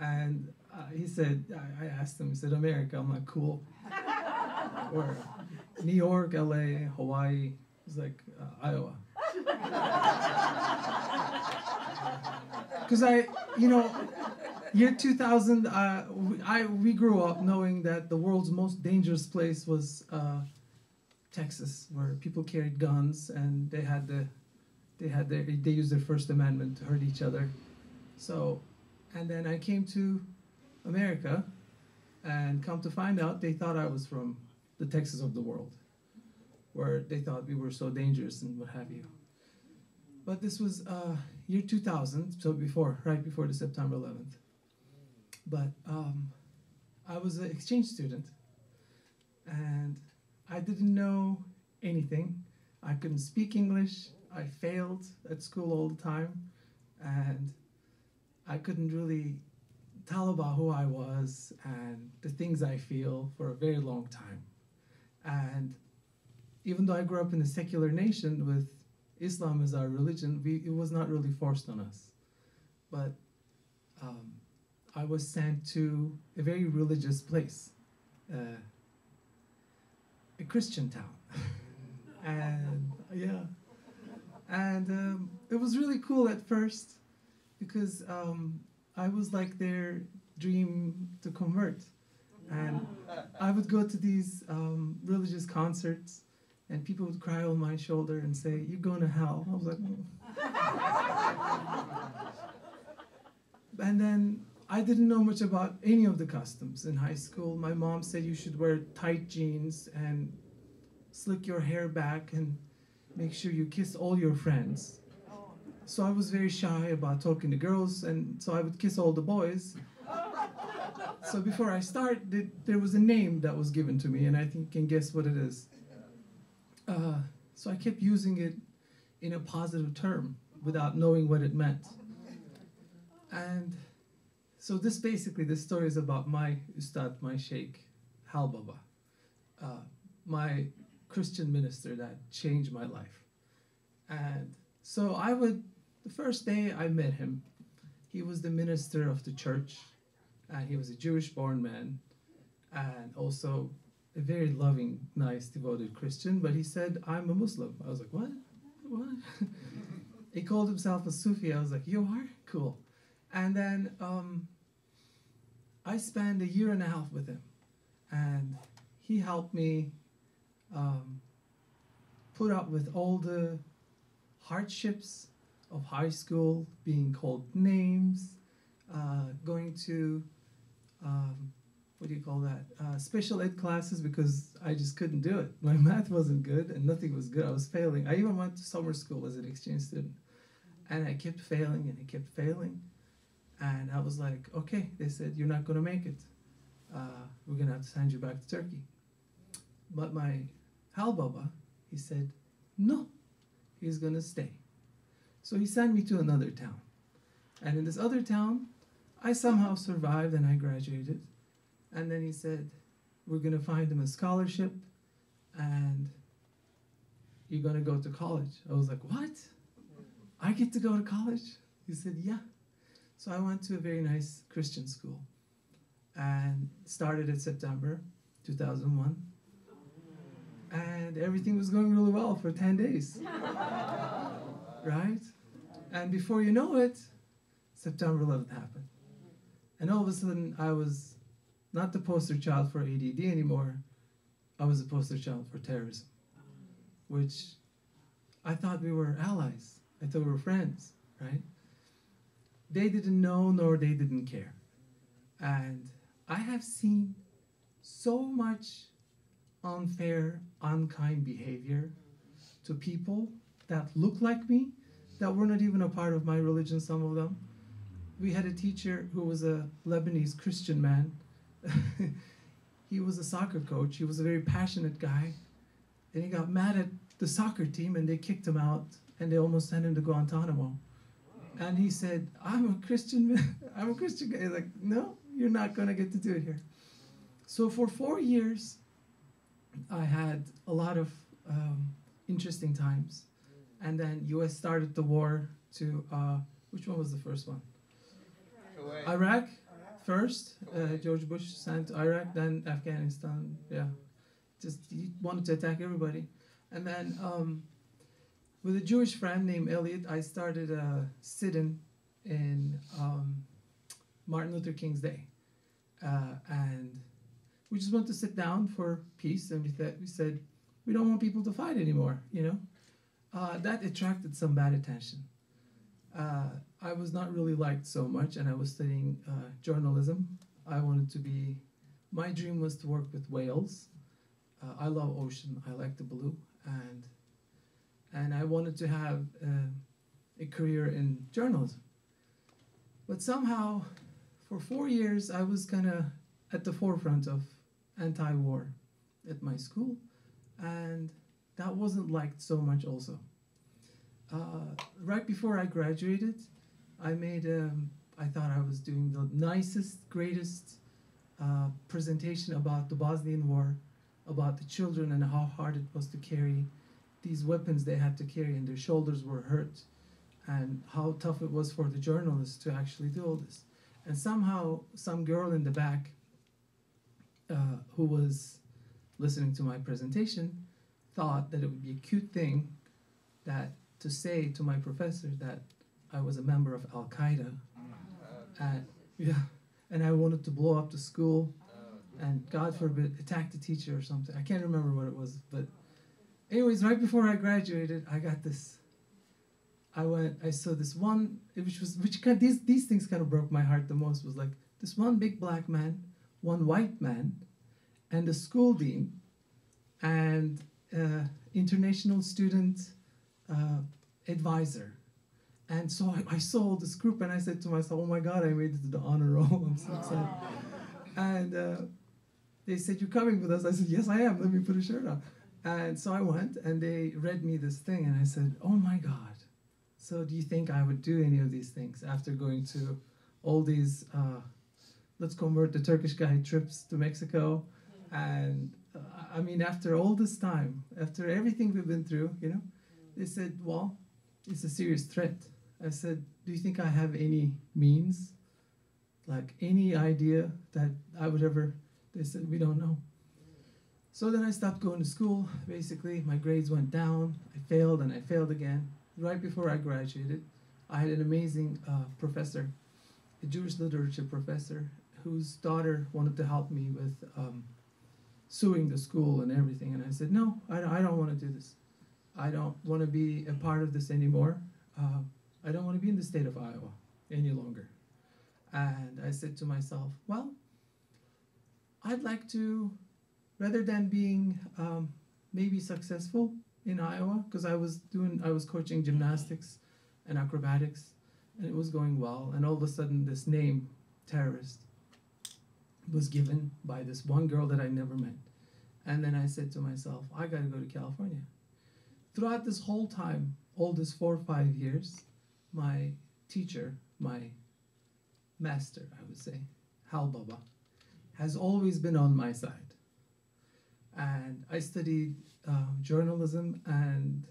And uh, he said, I, I asked him, he said, America. I'm like, Cool. or New York, LA, Hawaii. It's like, uh, Iowa. Because I, you know, year 2000, uh, we, I we grew up knowing that the world's most dangerous place was uh, Texas, where people carried guns and they had the, they had their, they used their First Amendment to hurt each other. So, and then I came to America, and come to find out, they thought I was from the Texas of the world, where they thought we were so dangerous and what have you. But this was uh, year 2000, so before, right before the September 11th. But um, I was an exchange student, and I didn't know anything. I couldn't speak English. I failed at school all the time, and I couldn't really tell about who I was and the things I feel for a very long time. And even though I grew up in a secular nation with Islam as our religion, we, it was not really forced on us. But um, I was sent to a very religious place, uh, a Christian town. and yeah, and um, it was really cool at first because um, I was like their dream to convert. And I would go to these um, religious concerts, and people would cry on my shoulder and say, You're going to hell. I was like, And then I didn't know much about any of the customs in high school. My mom said you should wear tight jeans and slick your hair back and make sure you kiss all your friends. So I was very shy about talking to girls, and so I would kiss all the boys. So before I start, there was a name that was given to me, and I think you can guess what it is. Uh, so I kept using it in a positive term without knowing what it meant. And so this basically, this story is about my ustad, my sheikh, Hal Baba, uh, my Christian minister that changed my life. And so I would, the first day I met him, he was the minister of the church, and he was a Jewish born man, and also a very loving, nice, devoted Christian. But he said, I'm a Muslim. I was like, what? What? he called himself a Sufi. I was like, you are? Cool. And then um, I spent a year and a half with him, and he helped me um, put up with all the hardships of high school, being called names, uh, going to um, what do you call that? Uh, special ed classes because I just couldn't do it. My math wasn't good and nothing was good. I was failing. I even went to summer school as an exchange student, and I kept failing and I kept failing, and I was like, okay. They said you're not gonna make it. Uh, we're we're gonna have to send you back to Turkey. But my Hal Baba, he said, no, he's gonna stay. So he sent me to another town. And in this other town, I somehow survived and I graduated. And then he said, we're gonna find him a scholarship and you're gonna go to college. I was like, what? I get to go to college? He said, yeah. So I went to a very nice Christian school and started in September 2001. And everything was going really well for 10 days. right? And before you know it, September 11th happened. And all of a sudden, I was not the poster child for ADD anymore. I was the poster child for terrorism, which I thought we were allies. I thought we were friends, right? They didn't know nor they didn't care. And I have seen so much unfair, unkind behavior to people that look like me, that were not even a part of my religion, some of them. We had a teacher who was a Lebanese Christian man. he was a soccer coach, he was a very passionate guy, and he got mad at the soccer team and they kicked him out and they almost sent him to Guantanamo. And he said, I'm a Christian man. I'm a Christian guy. He's like, no, you're not going to get to do it here. So for four years, I had a lot of um, interesting times. And then U.S. started the war to, uh, which one was the first one? Iraq first. Uh, George Bush sent Iraq, then Afghanistan. Yeah, just he wanted to attack everybody. And then um, with a Jewish friend named Elliot, I started a sit-in in um, Martin Luther King's Day, uh, and we just wanted to sit down for peace. And we, th- we said we don't want people to fight anymore. You know, uh, that attracted some bad attention. I was not really liked so much, and I was studying uh, journalism. I wanted to be. My dream was to work with whales. Uh, I love ocean. I like the blue, and and I wanted to have uh, a career in journalism. But somehow, for four years, I was kind of at the forefront of anti-war at my school, and that wasn't liked so much also. Uh, right before I graduated, I made um, I thought I was doing the nicest, greatest uh, presentation about the Bosnian War, about the children and how hard it was to carry these weapons they had to carry, and their shoulders were hurt, and how tough it was for the journalists to actually do all this. And somehow, some girl in the back uh, who was listening to my presentation thought that it would be a cute thing that to say to my professor that I was a member of Al Qaeda, and yeah, and I wanted to blow up the school, and God forbid attack the teacher or something. I can't remember what it was, but anyways, right before I graduated, I got this. I went. I saw this one, which was which kind. These these things kind of broke my heart the most. Was like this one big black man, one white man, and the school dean, and uh, international student uh, advisor. And so I, I saw this group and I said to myself, oh my God, I made it to the honor roll. I'm so excited. And uh, they said, You're coming with us? I said, Yes, I am. Let me put a shirt on. And so I went and they read me this thing and I said, Oh my God. So do you think I would do any of these things after going to all these, uh, let's convert the Turkish guy trips to Mexico? And uh, I mean, after all this time, after everything we've been through, you know, they said, Well, it's a serious threat. I said, Do you think I have any means? Like any idea that I would ever? They said, We don't know. So then I stopped going to school. Basically, my grades went down. I failed and I failed again. Right before I graduated, I had an amazing uh, professor, a Jewish literature professor, whose daughter wanted to help me with um, suing the school and everything. And I said, No, I don't, I don't want to do this. I don't want to be a part of this anymore. Uh, I don't want to be in the state of Iowa any longer. And I said to myself, well, I'd like to, rather than being um, maybe successful in Iowa, because I was doing, I was coaching gymnastics and acrobatics, and it was going well. And all of a sudden, this name, terrorist, was given by this one girl that I never met. And then I said to myself, I got to go to California. Throughout this whole time, all this four or five years, my teacher, my master, I would say, Hal Baba, has always been on my side. And I studied uh, journalism and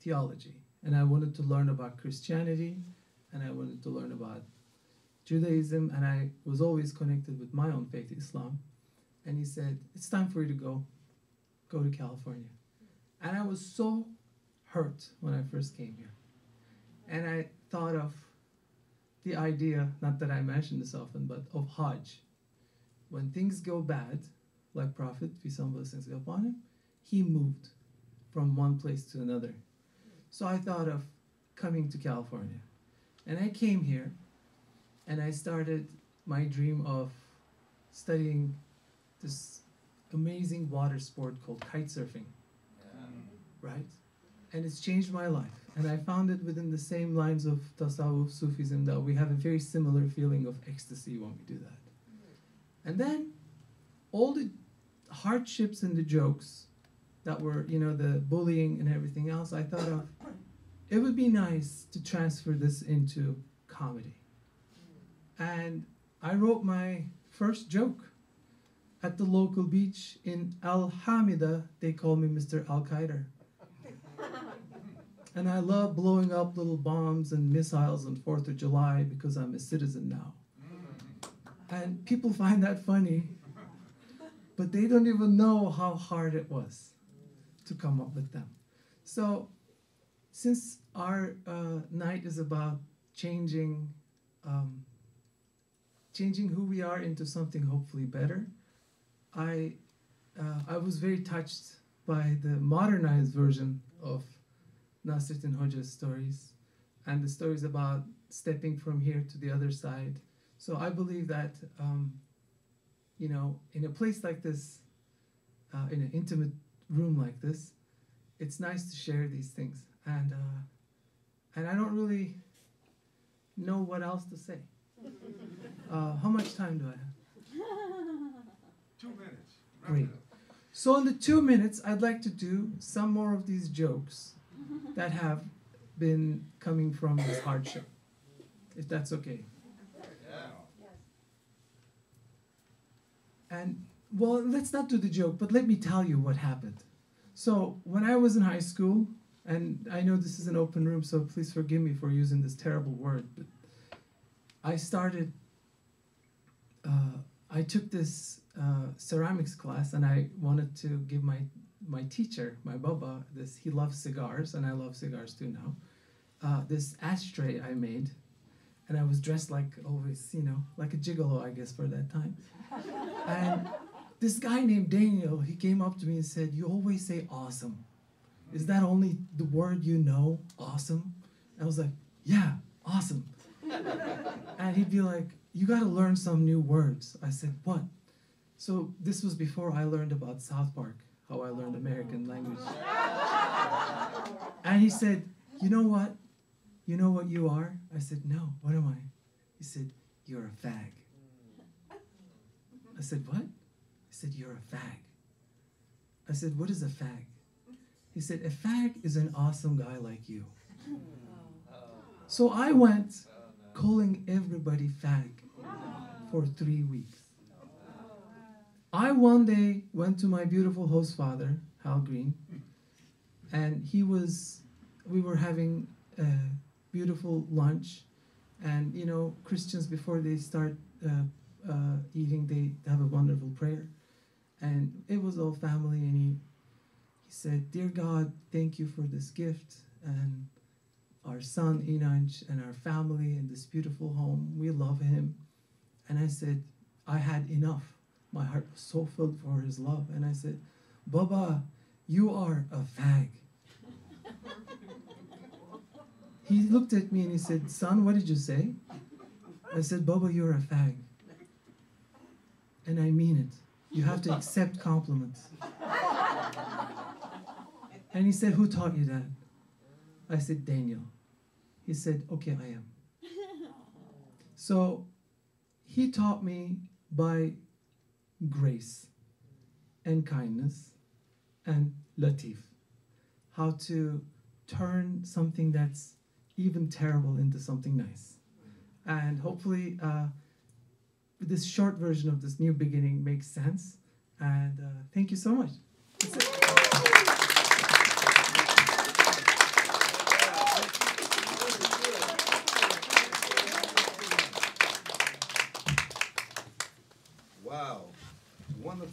theology. And I wanted to learn about Christianity and I wanted to learn about Judaism. And I was always connected with my own faith, Islam. And he said, It's time for you to go. Go to California. And I was so hurt when I first came here. And I thought of the idea, not that I mention this often, but of Hajj. When things go bad, like Prophet, peace and blessings be upon him, he moved from one place to another. So I thought of coming to California. And I came here and I started my dream of studying this amazing water sport called kite surfing. Right? And it's changed my life. And I found it within the same lines of Tasawwuf Sufism that we have a very similar feeling of ecstasy when we do that. And then all the hardships and the jokes that were, you know, the bullying and everything else, I thought of it would be nice to transfer this into comedy. And I wrote my first joke at the local beach in Al Hamida. They call me Mr. Al Qaeda. And I love blowing up little bombs and missiles on 4th of July because I'm a citizen now. And people find that funny, but they don't even know how hard it was to come up with them. So, since our uh, night is about changing, um, changing who we are into something hopefully better, I, uh, I was very touched by the modernized version of Nasruddin Hoja's stories and the stories about stepping from here to the other side. So I believe that, um, you know, in a place like this, uh, in an intimate room like this, it's nice to share these things. And, uh, and I don't really know what else to say. Uh, how much time do I have? Two minutes. Great. So in the two minutes, I'd like to do some more of these jokes that have been coming from this hardship, if that's okay. And well, let's not do the joke, but let me tell you what happened. So when I was in high school, and I know this is an open room, so please forgive me for using this terrible word, but I started. Uh, I took this uh, ceramics class, and I wanted to give my my teacher, my baba, this. He loves cigars, and I love cigars too now. Uh, this ashtray I made, and I was dressed like always, you know, like a gigolo, I guess, for that time. and this guy named Daniel, he came up to me and said, "You always say awesome. Is that only the word you know? Awesome?" I was like, "Yeah, awesome." and he'd be like, "You got to learn some new words." I said, "What?" So this was before I learned about South Park, how I learned American language. and he said, "You know what? You know what you are?" I said, "No. What am I?" He said, "You're a fag." I said, "What?" He said, You're a fag. I said, What is a fag? He said, A fag is an awesome guy like you. So I went calling everybody fag for three weeks. I one day went to my beautiful host father, Hal Green, and he was, we were having a beautiful lunch. And, you know, Christians, before they start uh, uh, eating, they have a wonderful prayer. And it was all family and he he said dear god thank you for this gift and our son Inanc and our family and this beautiful home. We love him. And i said i had enough my heart was so filled for his love and i said baba you are a fag he looked at me and he said son what did you say i said baba you're a fag and i mean it you have to accept compliments. And he said, Who taught you that? I said, Daniel. He said, Okay, I am. So he taught me by grace and kindness and latif. How to turn something that's even terrible into something nice. And hopefully, uh, this short version of this new beginning makes sense. And uh, thank you so much. That's it. Wow,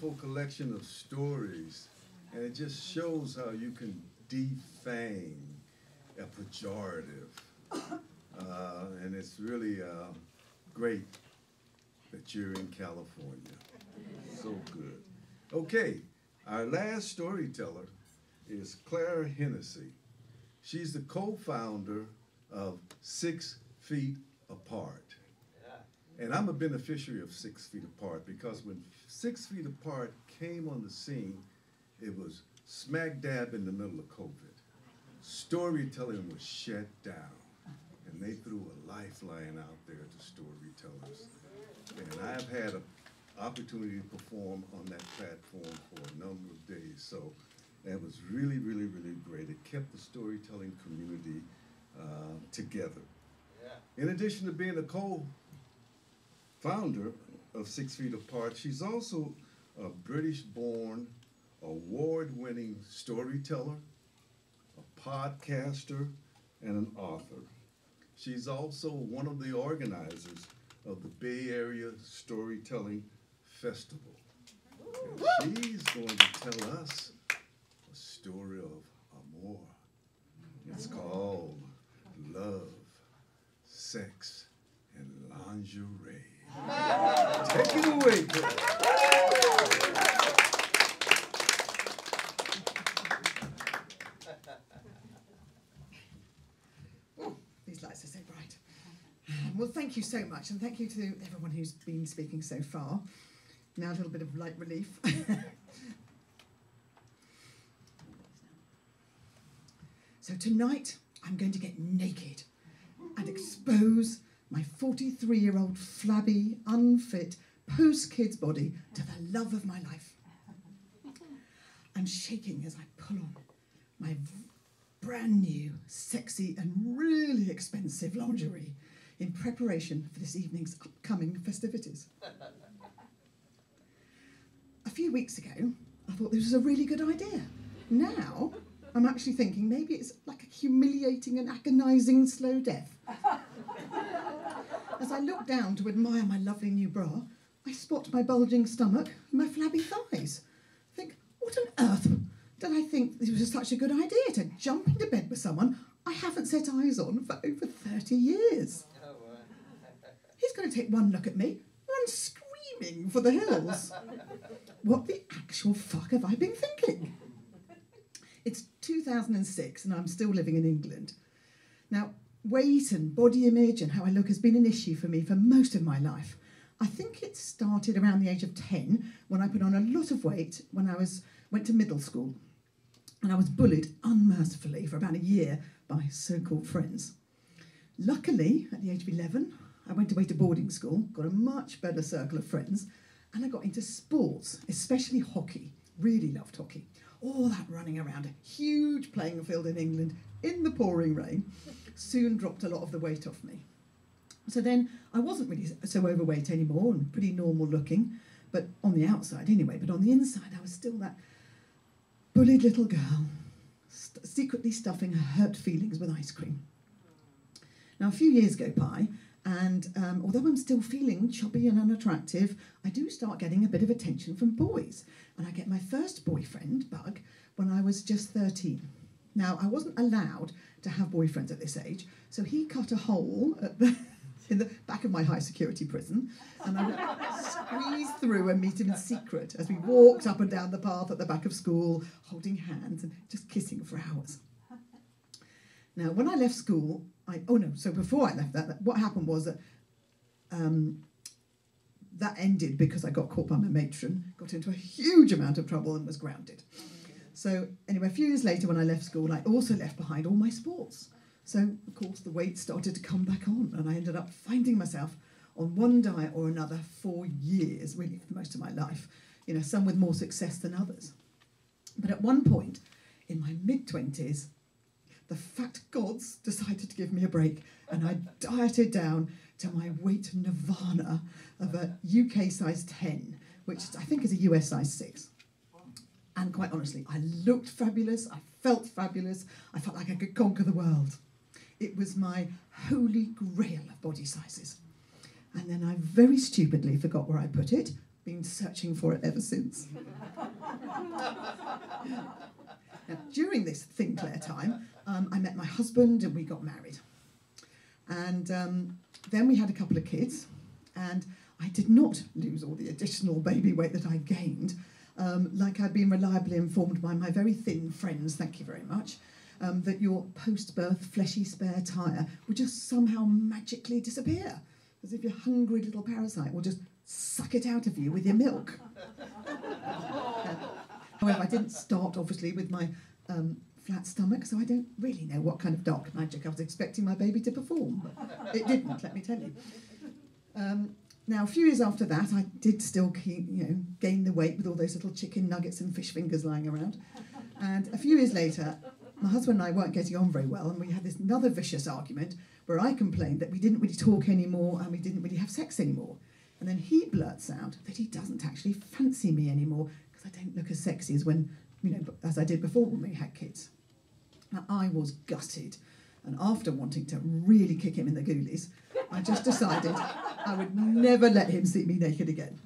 collection of stories, and it just shows how you can defang a pejorative. Uh, and it's really uh, great that you're in California. So good. Okay, our last storyteller is Claire Hennessy. She's the co-founder of Six Feet Apart. And I'm a beneficiary of Six Feet Apart because when Six Feet Apart came on the scene, it was smack dab in the middle of COVID. Storytelling was shut down, and they threw a lifeline out there to storytellers. And I've had an opportunity to perform on that platform for a number of days, so that was really, really, really great. It kept the storytelling community uh, together. In addition to being a co founder of Six Feet Apart. She's also a British born, award winning storyteller, a podcaster, and an author. She's also one of the organizers of the Bay Area Storytelling Festival. And she's going to tell us a story of amor. It's called Love, Sex, and Lingerie. Take it away, these lights are so bright. Um, Well, thank you so much, and thank you to everyone who's been speaking so far. Now a little bit of light relief. so tonight I'm going to get naked and expose my 43 year old flabby, unfit, post kids body to the love of my life. I'm shaking as I pull on my brand new, sexy, and really expensive lingerie in preparation for this evening's upcoming festivities. A few weeks ago, I thought this was a really good idea. Now, I'm actually thinking maybe it's like a humiliating and agonising slow death. As I look down to admire my lovely new bra, I spot my bulging stomach and my flabby thighs. I think, what on earth did I think this was such a good idea to jump into bed with someone I haven't set eyes on for over 30 years? He's going to take one look at me, run screaming for the hills. What the actual fuck have I been thinking? It's 2006 and I'm still living in England. Now, weight and body image and how I look has been an issue for me for most of my life. I think it started around the age of 10 when I put on a lot of weight when I was went to middle school. And I was bullied unmercifully for about a year by so-called friends. Luckily, at the age of 11, I went away to boarding school, got a much better circle of friends, and I got into sports, especially hockey. Really loved hockey. All that running around a huge playing field in England in the pouring rain soon dropped a lot of the weight off me. So then I wasn't really so overweight anymore and pretty normal looking, but on the outside anyway, but on the inside I was still that bullied little girl, st- secretly stuffing her hurt feelings with ice cream. Now, a few years go by, and um, although I'm still feeling chubby and unattractive, I do start getting a bit of attention from boys. And I get my first boyfriend, Bug, when I was just 13. Now, I wasn't allowed to have boyfriends at this age, so he cut a hole the, in the back of my high security prison, and I squeezed through and meet him in secret as we walked up and down the path at the back of school, holding hands and just kissing for hours. Now, when I left school, I oh no, so before I left that, what happened was that um, that ended because I got caught by my matron, got into a huge amount of trouble, and was grounded. So anyway, a few years later, when I left school, I also left behind all my sports. So of course, the weight started to come back on, and I ended up finding myself on one diet or another for years, really for most of my life. You know, some with more success than others. But at one point, in my mid 20s, the fat gods decided to give me a break and I dieted down to my weight nirvana of a UK size 10, which I think is a US size 6. And quite honestly, I looked fabulous, I felt fabulous, I felt like I could conquer the world. It was my holy grail of body sizes. And then I very stupidly forgot where I put it, been searching for it ever since. now, during this Thinclair time, um, I met my husband and we got married. And um, then we had a couple of kids, and I did not lose all the additional baby weight that I gained, um, like I'd been reliably informed by my very thin friends, thank you very much, um, that your post birth fleshy spare tyre would just somehow magically disappear, as if your hungry little parasite will just suck it out of you with your milk. However, I didn't start obviously with my um, flat stomach, so I don't really know what kind of dark magic I was expecting my baby to perform. But it didn't, let me tell you. Um, now, a few years after that, I did still keep, you know, gain the weight with all those little chicken nuggets and fish fingers lying around. And a few years later, my husband and I weren't getting on very well, and we had this another vicious argument where I complained that we didn't really talk anymore and we didn't really have sex anymore. And then he blurts out that he doesn't actually fancy me anymore because I don't look as sexy as when, you know, as I did before when we had kids. Now I was gutted, and after wanting to really kick him in the ghoulies, I just decided I would never let him see me naked again.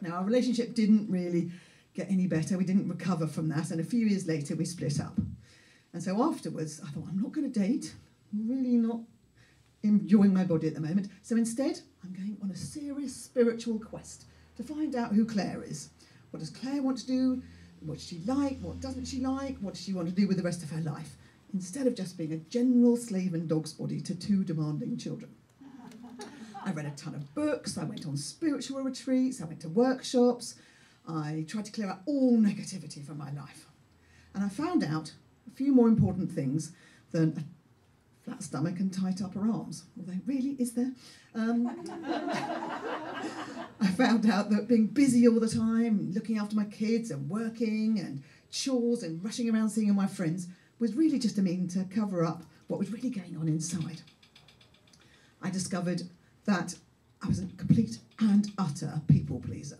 Now our relationship didn't really get any better. We didn't recover from that, and a few years later we split up. And so afterwards, I thought I'm not going to date. I'm really not enjoying my body at the moment. So instead, I'm going on a serious spiritual quest to find out who Claire is. What does Claire want to do? What does she like? What doesn't she like? What does she want to do with the rest of her life? Instead of just being a general slave and dog's body to two demanding children. I read a ton of books, I went on spiritual retreats, I went to workshops, I tried to clear out all negativity from my life. And I found out a few more important things than a flat stomach and tight upper arms. Although, really, is there? Um, I found out that being busy all the time, looking after my kids and working and chores and rushing around seeing my friends was really just a mean to cover up what was really going on inside. I discovered that I was a complete and utter people pleaser,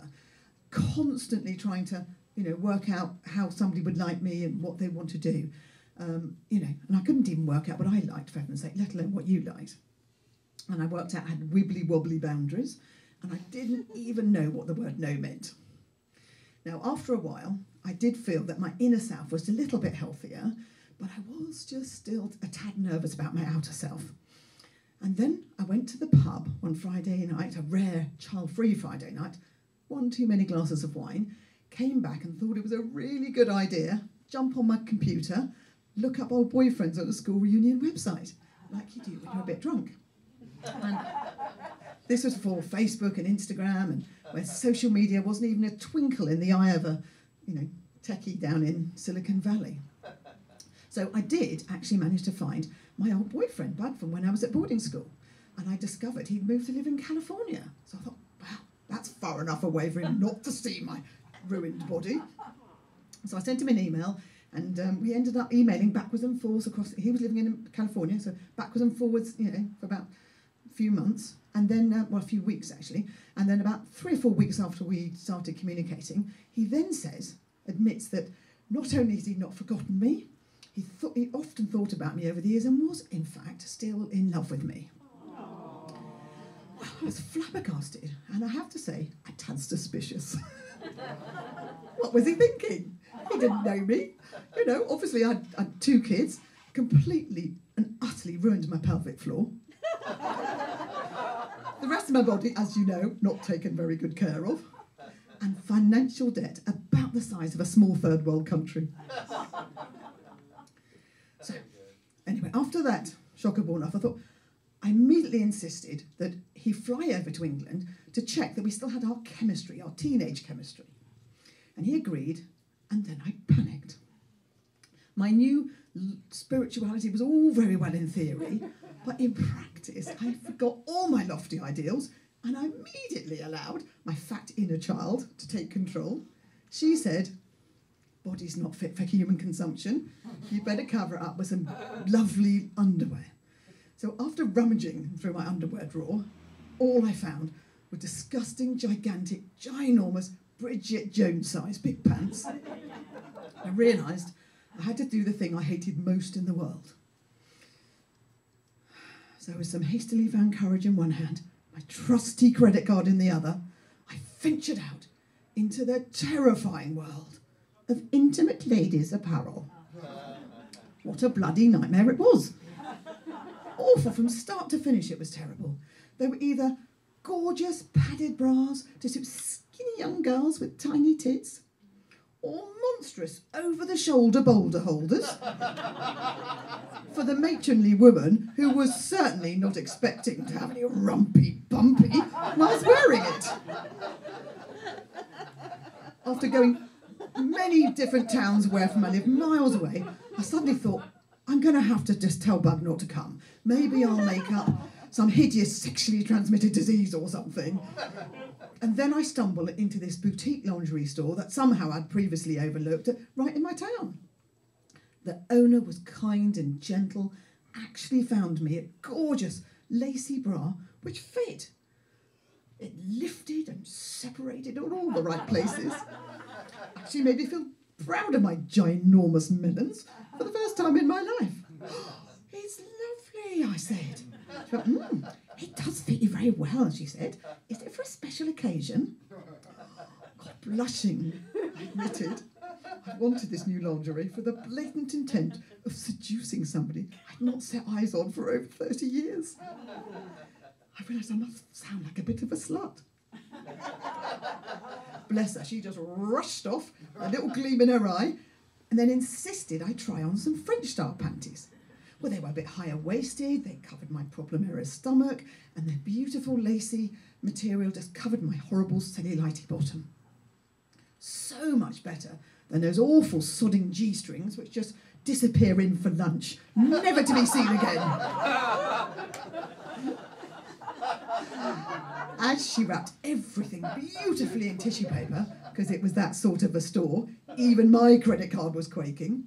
constantly trying to, you know, work out how somebody would like me and what they want to do. Um, you know, and I couldn't even work out what I liked, for heaven's sake, let alone what you liked. And I worked out I had wibbly wobbly boundaries, and I didn't even know what the word no meant. Now, after a while, I did feel that my inner self was a little bit healthier, but I was just still a tad nervous about my outer self. And then I went to the pub one Friday night, a rare child free Friday night, one too many glasses of wine, came back and thought it was a really good idea, jump on my computer, look up old boyfriends on the school reunion website, like you do when you're a bit drunk. And this was before Facebook and Instagram, and where social media wasn't even a twinkle in the eye of a, you know, techie down in Silicon Valley. So I did actually manage to find my old boyfriend, Bug, from when I was at boarding school. And I discovered he'd moved to live in California. So I thought, wow, that's far enough away for him not to see my ruined body. So I sent him an email and um, we ended up emailing backwards and forwards across. He was living in California, so backwards and forwards, you know, for about a few months. And then, uh, well, a few weeks actually. And then about three or four weeks after we started communicating, he then says, admits that not only has he not forgotten me, he, thought, he often thought about me over the years and was, in fact, still in love with me. Well, I was flabbergasted, and I have to say, a tad suspicious. what was he thinking? He didn't know me. You know, obviously, I had two kids, completely and utterly ruined my pelvic floor. the rest of my body, as you know, not taken very good care of. And financial debt about the size of a small third world country. Anyway, after that shock of born off, I thought I immediately insisted that he fly over to England to check that we still had our chemistry, our teenage chemistry. And he agreed, and then I panicked. My new spirituality was all very well in theory, but in practice, I forgot all my lofty ideals and I immediately allowed my fat inner child to take control. She said, Body's not fit for human consumption. You better cover it up with some lovely underwear. So after rummaging through my underwear drawer, all I found were disgusting, gigantic, ginormous Bridget Jones sized big pants. I realised I had to do the thing I hated most in the world. So, with some hastily found courage in one hand, my trusty credit card in the other, I ventured out into the terrifying world of intimate ladies' apparel. What a bloody nightmare it was! Awful from start to finish, it was terrible. They were either gorgeous padded bras to suit skinny young girls with tiny tits, or monstrous over the shoulder boulder holders for the matronly woman who was certainly not expecting to have any rumpy bumpy whilst wearing it. After going many different towns where from I live miles away, I suddenly thought, I'm going to have to just tell Bug not to come. Maybe I'll make up some hideous sexually transmitted disease or something. And then I stumble into this boutique lingerie store that somehow I'd previously overlooked right in my town. The owner was kind and gentle, actually found me a gorgeous lacy bra which fit. It lifted and separated in all the right places. She made me feel proud of my ginormous melons for the first time in my life. it's lovely, I said. She went, "Mm, it does fit you very well, she said. Is it for a special occasion? God, blushing, I admitted. I wanted this new lingerie for the blatant intent of seducing somebody I'd not set eyes on for over 30 years. I realised I must sound like a bit of a slut. Bless her, she just rushed off, a little gleam in her eye, and then insisted I try on some French style panties. Well, they were a bit higher waisted, they covered my problem era stomach, and their beautiful lacy material just covered my horrible cellulite bottom. So much better than those awful sodding G strings which just disappear in for lunch, never to be seen again. As she wrapped everything beautifully in tissue paper, because it was that sort of a store, even my credit card was quaking.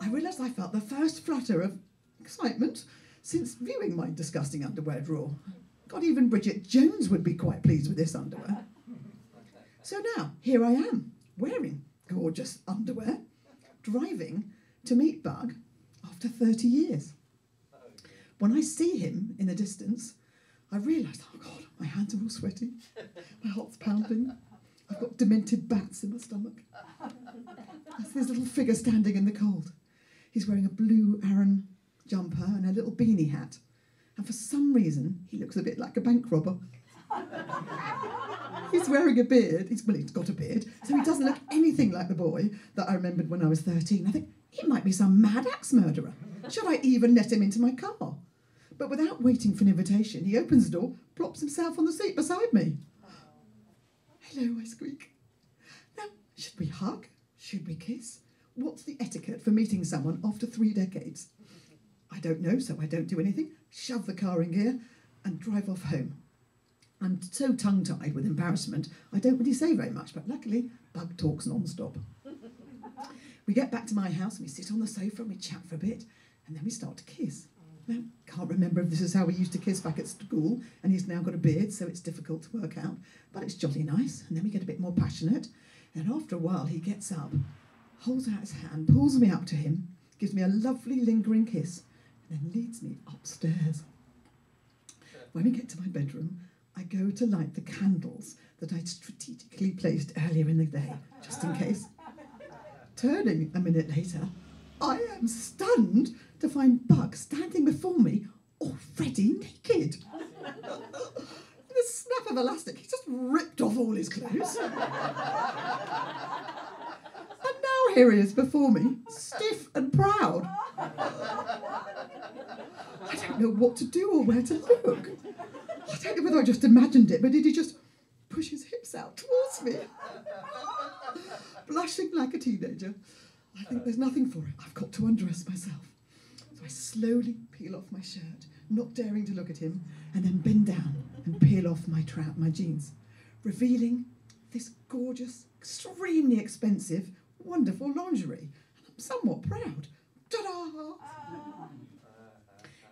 I realised I felt the first flutter of excitement since viewing my disgusting underwear drawer. God, even Bridget Jones would be quite pleased with this underwear. So now, here I am, wearing gorgeous underwear, driving to meet Bug after 30 years. When I see him in the distance, I realise, oh God, my hands are all sweaty, my heart's pounding, I've got demented bats in my stomach. There's this little figure standing in the cold. He's wearing a blue Aran jumper and a little beanie hat. And for some reason, he looks a bit like a bank robber. he's wearing a beard. He's, well, he's got a beard, so he doesn't look anything like the boy that I remembered when I was 13. I think he might be some mad axe murderer. Should I even let him into my car? But without waiting for an invitation, he opens the door, plops himself on the seat beside me. Hello, I squeak. Now, should we hug? Should we kiss? What's the etiquette for meeting someone after three decades? I don't know, so I don't do anything. Shove the car in gear and drive off home. I'm so tongue tied with embarrassment, I don't really say very much, but luckily, Bug talks non stop. we get back to my house and we sit on the sofa and we chat for a bit, and then we start to kiss. Now, can't remember if this is how we used to kiss back at school, and he's now got a beard, so it's difficult to work out, but it's jolly nice, and then we get a bit more passionate, and after a while, he gets up, holds out his hand, pulls me up to him, gives me a lovely lingering kiss, and then leads me upstairs. When we get to my bedroom, I go to light the candles that I'd strategically placed earlier in the day, just in case. Turning a minute later, I am stunned to find Bug standing before me, already naked. In a snap of elastic, he's just ripped off all his clothes. and now here he is before me, stiff and proud. I don't know what to do or where to look. I don't know whether I just imagined it, but did he just push his hips out towards me? Blushing like a teenager, I think there's nothing for it. I've got to undress myself. I slowly peel off my shirt, not daring to look at him, and then bend down and peel off my trout, my jeans, revealing this gorgeous, extremely expensive, wonderful lingerie. And I'm somewhat proud. Ta-da!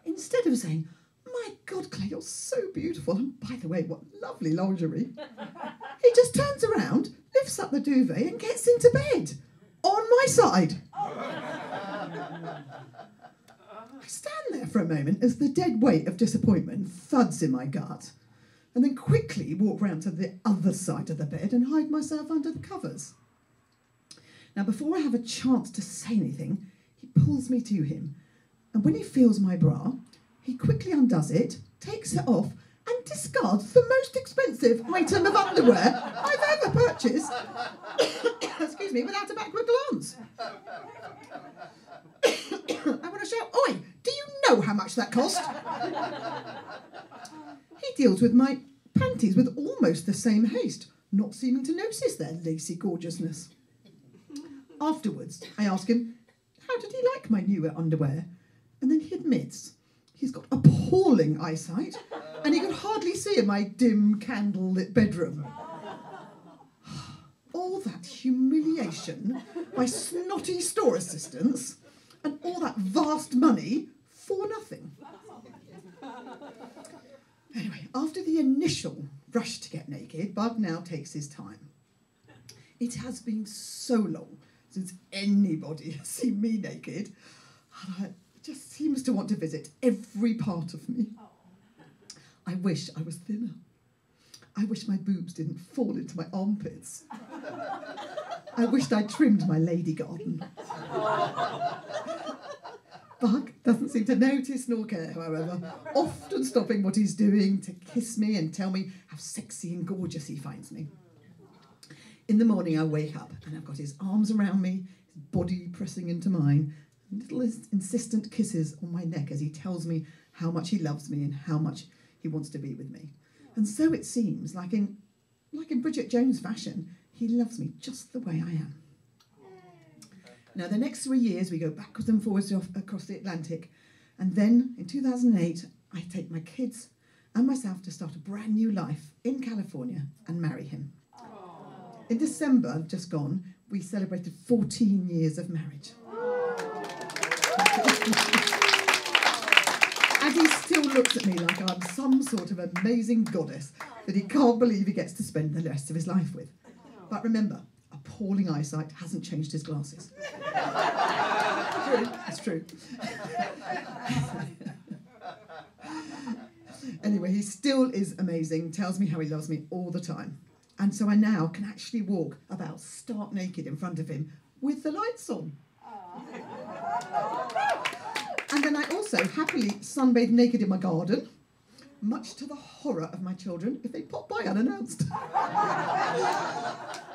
Instead of saying, "My God, Claire, you're so beautiful," and by the way, what lovely lingerie, he just turns around, lifts up the duvet, and gets into bed on my side. I stand there for a moment as the dead weight of disappointment thuds in my gut, and then quickly walk round to the other side of the bed and hide myself under the covers. Now, before I have a chance to say anything, he pulls me to him, and when he feels my bra, he quickly undoes it, takes it off, and discards the most expensive item of underwear I've ever purchased. Excuse me, without a backward glance. I want to shout, Oi, do you know how much that cost? he deals with my panties with almost the same haste, not seeming to notice their lacy gorgeousness. Afterwards, I ask him, How did he like my new underwear? And then he admits he's got appalling eyesight and he could hardly see in my dim candle lit bedroom. All that humiliation by snotty store assistants and all that vast money for nothing. Anyway, after the initial rush to get naked, Bug now takes his time. It has been so long since anybody has seen me naked, and it just seems to want to visit every part of me. I wish I was thinner. I wish my boobs didn't fall into my armpits. I wished I'd trimmed my lady garden. Bug doesn't seem to notice nor care, however, often stopping what he's doing to kiss me and tell me how sexy and gorgeous he finds me. In the morning, I wake up and I've got his arms around me, his body pressing into mine, little insistent kisses on my neck as he tells me how much he loves me and how much he wants to be with me. And so it seems, like in, like in Bridget Jones' fashion, he loves me just the way I am. Now, the next three years, we go backwards and forwards off- across the Atlantic. And then in 2008, I take my kids and myself to start a brand new life in California and marry him. In December, just gone, we celebrated 14 years of marriage. and he still looks at me like I'm some sort of amazing goddess that he can't believe he gets to spend the rest of his life with. But remember, appalling eyesight hasn't changed his glasses. True, it's true. anyway, he still is amazing, tells me how he loves me all the time. And so I now can actually walk about stark naked in front of him with the lights on. And then I also happily sunbathe naked in my garden, much to the horror of my children if they pop by unannounced.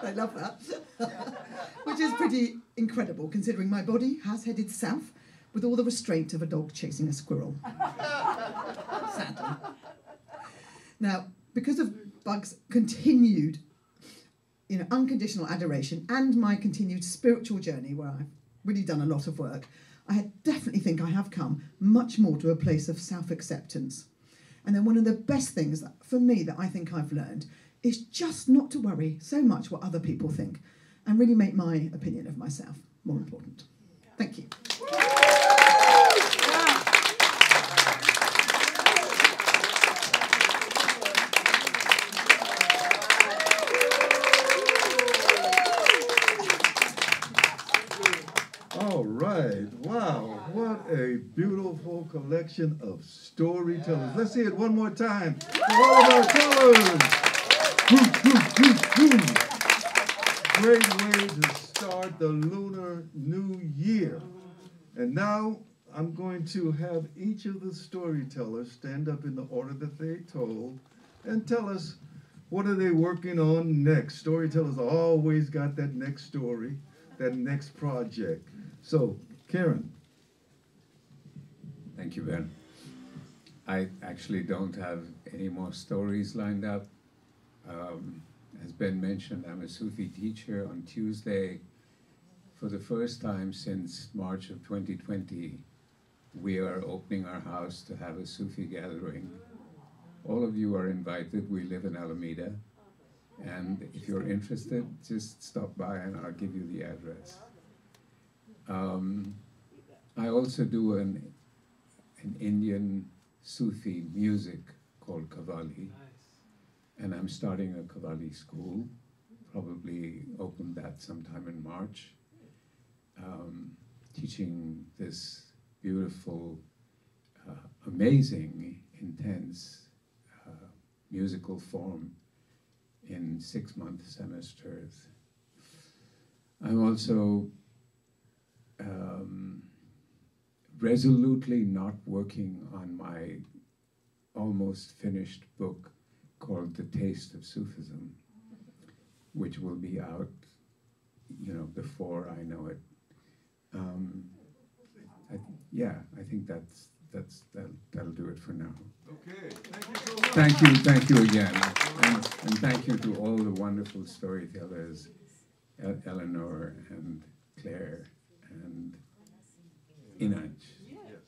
they love that. Which is pretty incredible considering my body has headed south with all the restraint of a dog chasing a squirrel. Sadly. Now, because of Bug's continued you know, unconditional adoration and my continued spiritual journey where I've really done a lot of work, I definitely think I have come much more to a place of self acceptance. And then one of the best things that, for me that I think I've learned is just not to worry so much what other people think and really make my opinion of myself more important. Thank you. All right. Wow. What a beautiful collection of storytellers. Let's hear it one more time for all of our tellers. Great way to start the Lunar New Year. And now I'm going to have each of the storytellers stand up in the order that they told and tell us what are they working on next. Storytellers always got that next story, that next project. So, Kiran. Thank you, Ben. I actually don't have any more stories lined up. Um, as Ben mentioned, I'm a Sufi teacher on Tuesday. for the first time since March of 2020, we are opening our house to have a Sufi gathering. All of you are invited. We live in Alameda. And if you're interested, just stop by and I'll give you the address. Um, I also do an, an Indian Sufi music called Qawwali. And I'm starting a Qawwali school, probably open that sometime in March, um, teaching this beautiful, uh, amazing, intense uh, musical form in six month semesters. I'm also um, resolutely not working on my almost finished book called The Taste of Sufism, which will be out, you know, before I know it. Um, I, yeah, I think that's that's that'll, that'll do it for now. Okay, thank you so much. Thank you, thank you again, and, and thank you to all the wonderful storytellers, El- Eleanor and Claire and Inanc. Yes.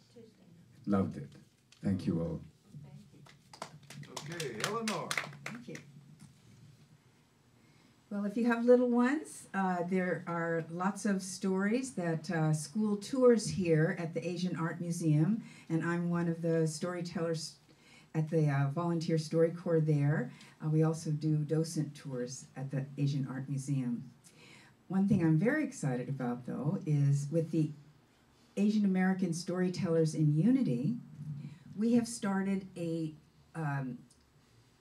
Loved it. Thank you all. Okay, Eleanor. Thank you. Well, if you have little ones, uh, there are lots of stories that uh, school tours here at the Asian Art Museum, and I'm one of the storytellers at the uh, volunteer story corps there. Uh, we also do docent tours at the Asian Art Museum. One thing I'm very excited about, though, is with the Asian American Storytellers in Unity, we have started a um,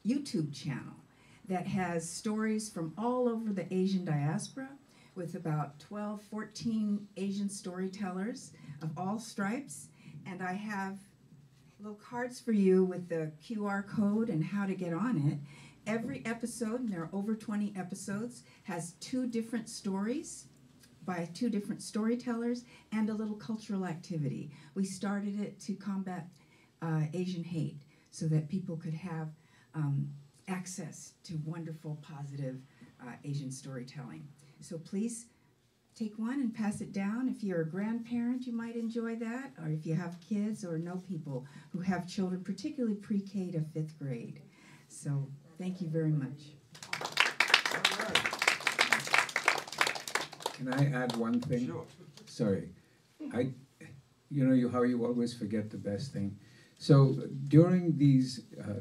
YouTube channel that has stories from all over the Asian diaspora with about 12, 14 Asian storytellers of all stripes. And I have little cards for you with the QR code and how to get on it. Every episode, and there are over 20 episodes, has two different stories by two different storytellers and a little cultural activity. We started it to combat uh, Asian hate so that people could have um, access to wonderful, positive uh, Asian storytelling. So please take one and pass it down. If you're a grandparent, you might enjoy that, or if you have kids or know people who have children, particularly pre K to fifth grade. So thank you very much. Can I add one thing? Sure. Sorry. I, you know you, how you always forget the best thing. So during these uh,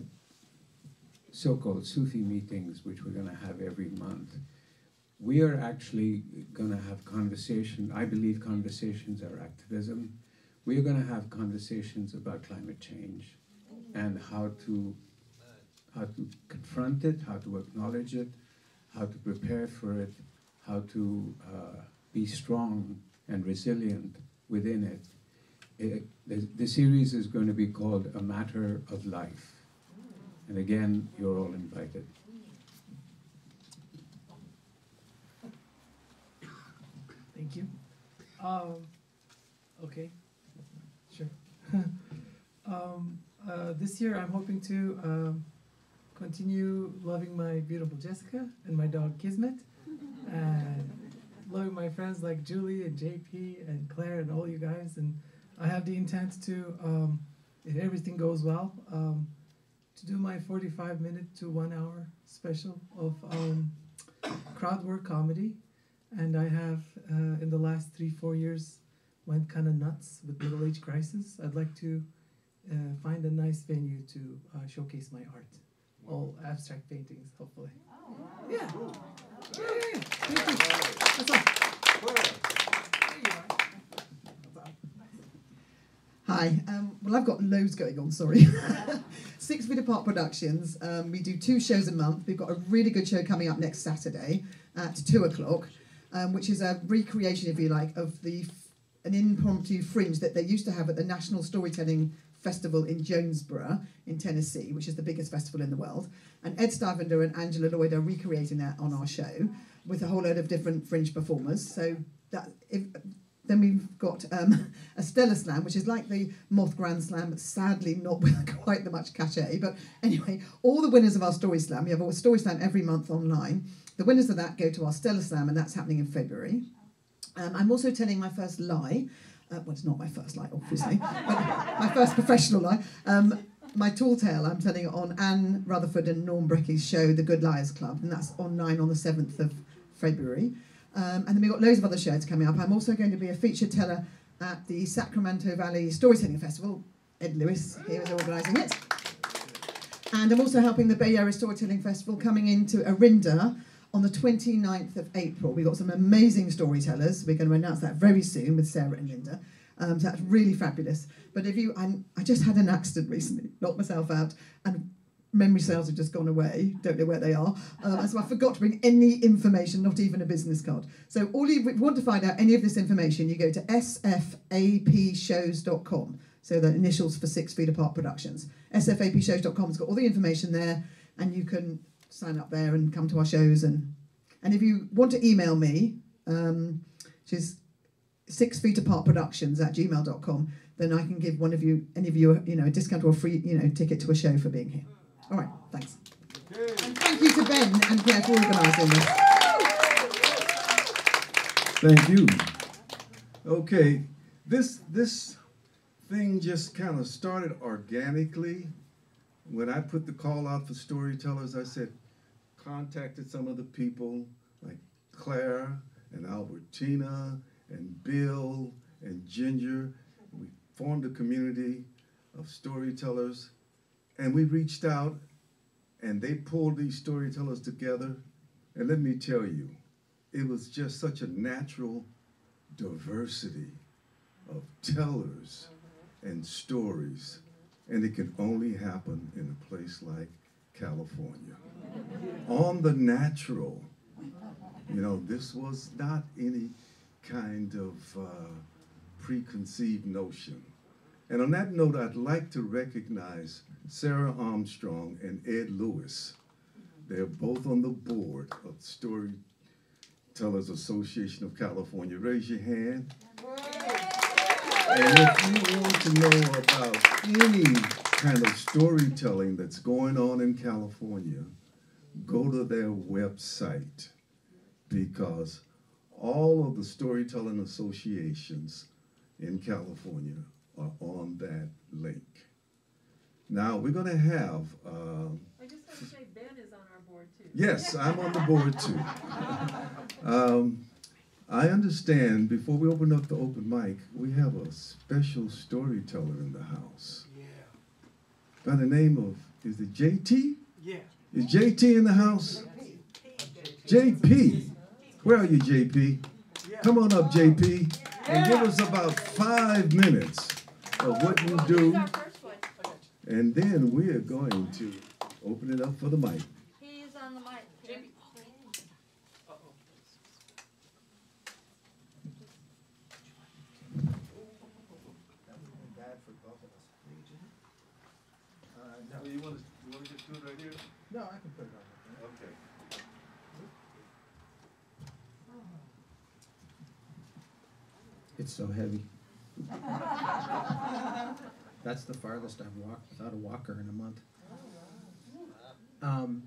so-called Sufi meetings, which we're going to have every month, we are actually going to have conversation. I believe conversations are activism. We are going to have conversations about climate change and how to how to confront it, how to acknowledge it, how to prepare for it, how to uh, be strong and resilient within it. it the, the series is going to be called A Matter of Life. And again, you're all invited. Thank you. Um, okay, sure. um, uh, this year, I'm hoping to um, continue loving my beautiful Jessica and my dog Kismet, and loving my friends like Julie and JP and Claire and all you guys. And I have the intent to, um, if everything goes well, um, to do my 45 minute to one hour special of um, crowd work comedy and I have uh, in the last three four years went kind of nuts with middle age crisis. I'd like to uh, find a nice venue to uh, showcase my art, all abstract paintings, hopefully. Yeah. Yeah, yeah, yeah. Thank you. Hi. Um, well, I've got loads going on, sorry. Six Feet Apart Productions. Um, we do two shows a month. We've got a really good show coming up next Saturday at two o'clock, um, which is a recreation, if you like, of the f- an impromptu fringe that they used to have at the National Storytelling Festival in Jonesborough in Tennessee, which is the biggest festival in the world. And Ed Stivender and Angela Lloyd are recreating that on our show with a whole load of different fringe performers. So that if then we've got um, a Stella Slam, which is like the Moth Grand Slam, but sadly not with quite the much cachet. But anyway, all the winners of our Story Slam, we have a Story Slam every month online. The winners of that go to our Stella Slam, and that's happening in February. Um, I'm also telling my first lie. Uh, well, it's not my first lie, obviously, but my first professional lie. Um, my tall tale, I'm telling it on Anne Rutherford and Norm Brecky's show, The Good Liars Club, and that's online on the 7th of February. Um, and then we've got loads of other shows coming up. I'm also going to be a feature teller at the Sacramento Valley Storytelling Festival. Ed Lewis here is organising it. And I'm also helping the Bay Area Storytelling Festival coming into Orinda on the 29th of April. We've got some amazing storytellers. We're going to announce that very soon with Sarah and Linda. Um, so that's really fabulous. But if you, I'm, I just had an accident recently, knocked myself out, and memory cells have just gone away. Don't know where they are. Um, so I forgot to bring any information, not even a business card. So all you, you want to find out any of this information, you go to sfapshows.com. So the initials for Six Feet Apart Productions. sfapshows.com has got all the information there, and you can sign up there and come to our shows. And and if you want to email me, um, which is six feet apart productions at gmail.com, then I can give one of you, any of you, you know, a discount or a free, you know, ticket to a show for being here. All right, thanks. And thank you to Ben and Claire for organising this. Thank you. Okay, this this thing just kind of started organically. When I put the call out for storytellers, I said, contacted some of the people like Claire and Albertina and Bill and Ginger. We formed a community of storytellers and we reached out and they pulled these storytellers together. And let me tell you, it was just such a natural diversity of tellers mm-hmm. and stories. And it can only happen in a place like California. On the natural, you know, this was not any kind of uh, preconceived notion. And on that note, I'd like to recognize Sarah Armstrong and Ed Lewis. They're both on the board of Storytellers Association of California. Raise your hand. And if you want to know about any kind of storytelling that's going on in California, go to their website because all of the storytelling associations in California are on that link. Now we're going to have. Um, I just want to say Ben is on our board too. yes, I'm on the board too. Um, I understand. Before we open up the open mic, we have a special storyteller in the house. Yeah. By the name of is it JT? Is JT in the house? JP. Where are you, JP? Come on up, JP, and give us about five minutes of what you do, He's our first one. and then we are going to open it up for the mic. He's on the mic. Jimmy. You want to, you want to just do it right here? No, I can put it on. Okay. So heavy. That's the farthest I've walked without a walker in a month. Um,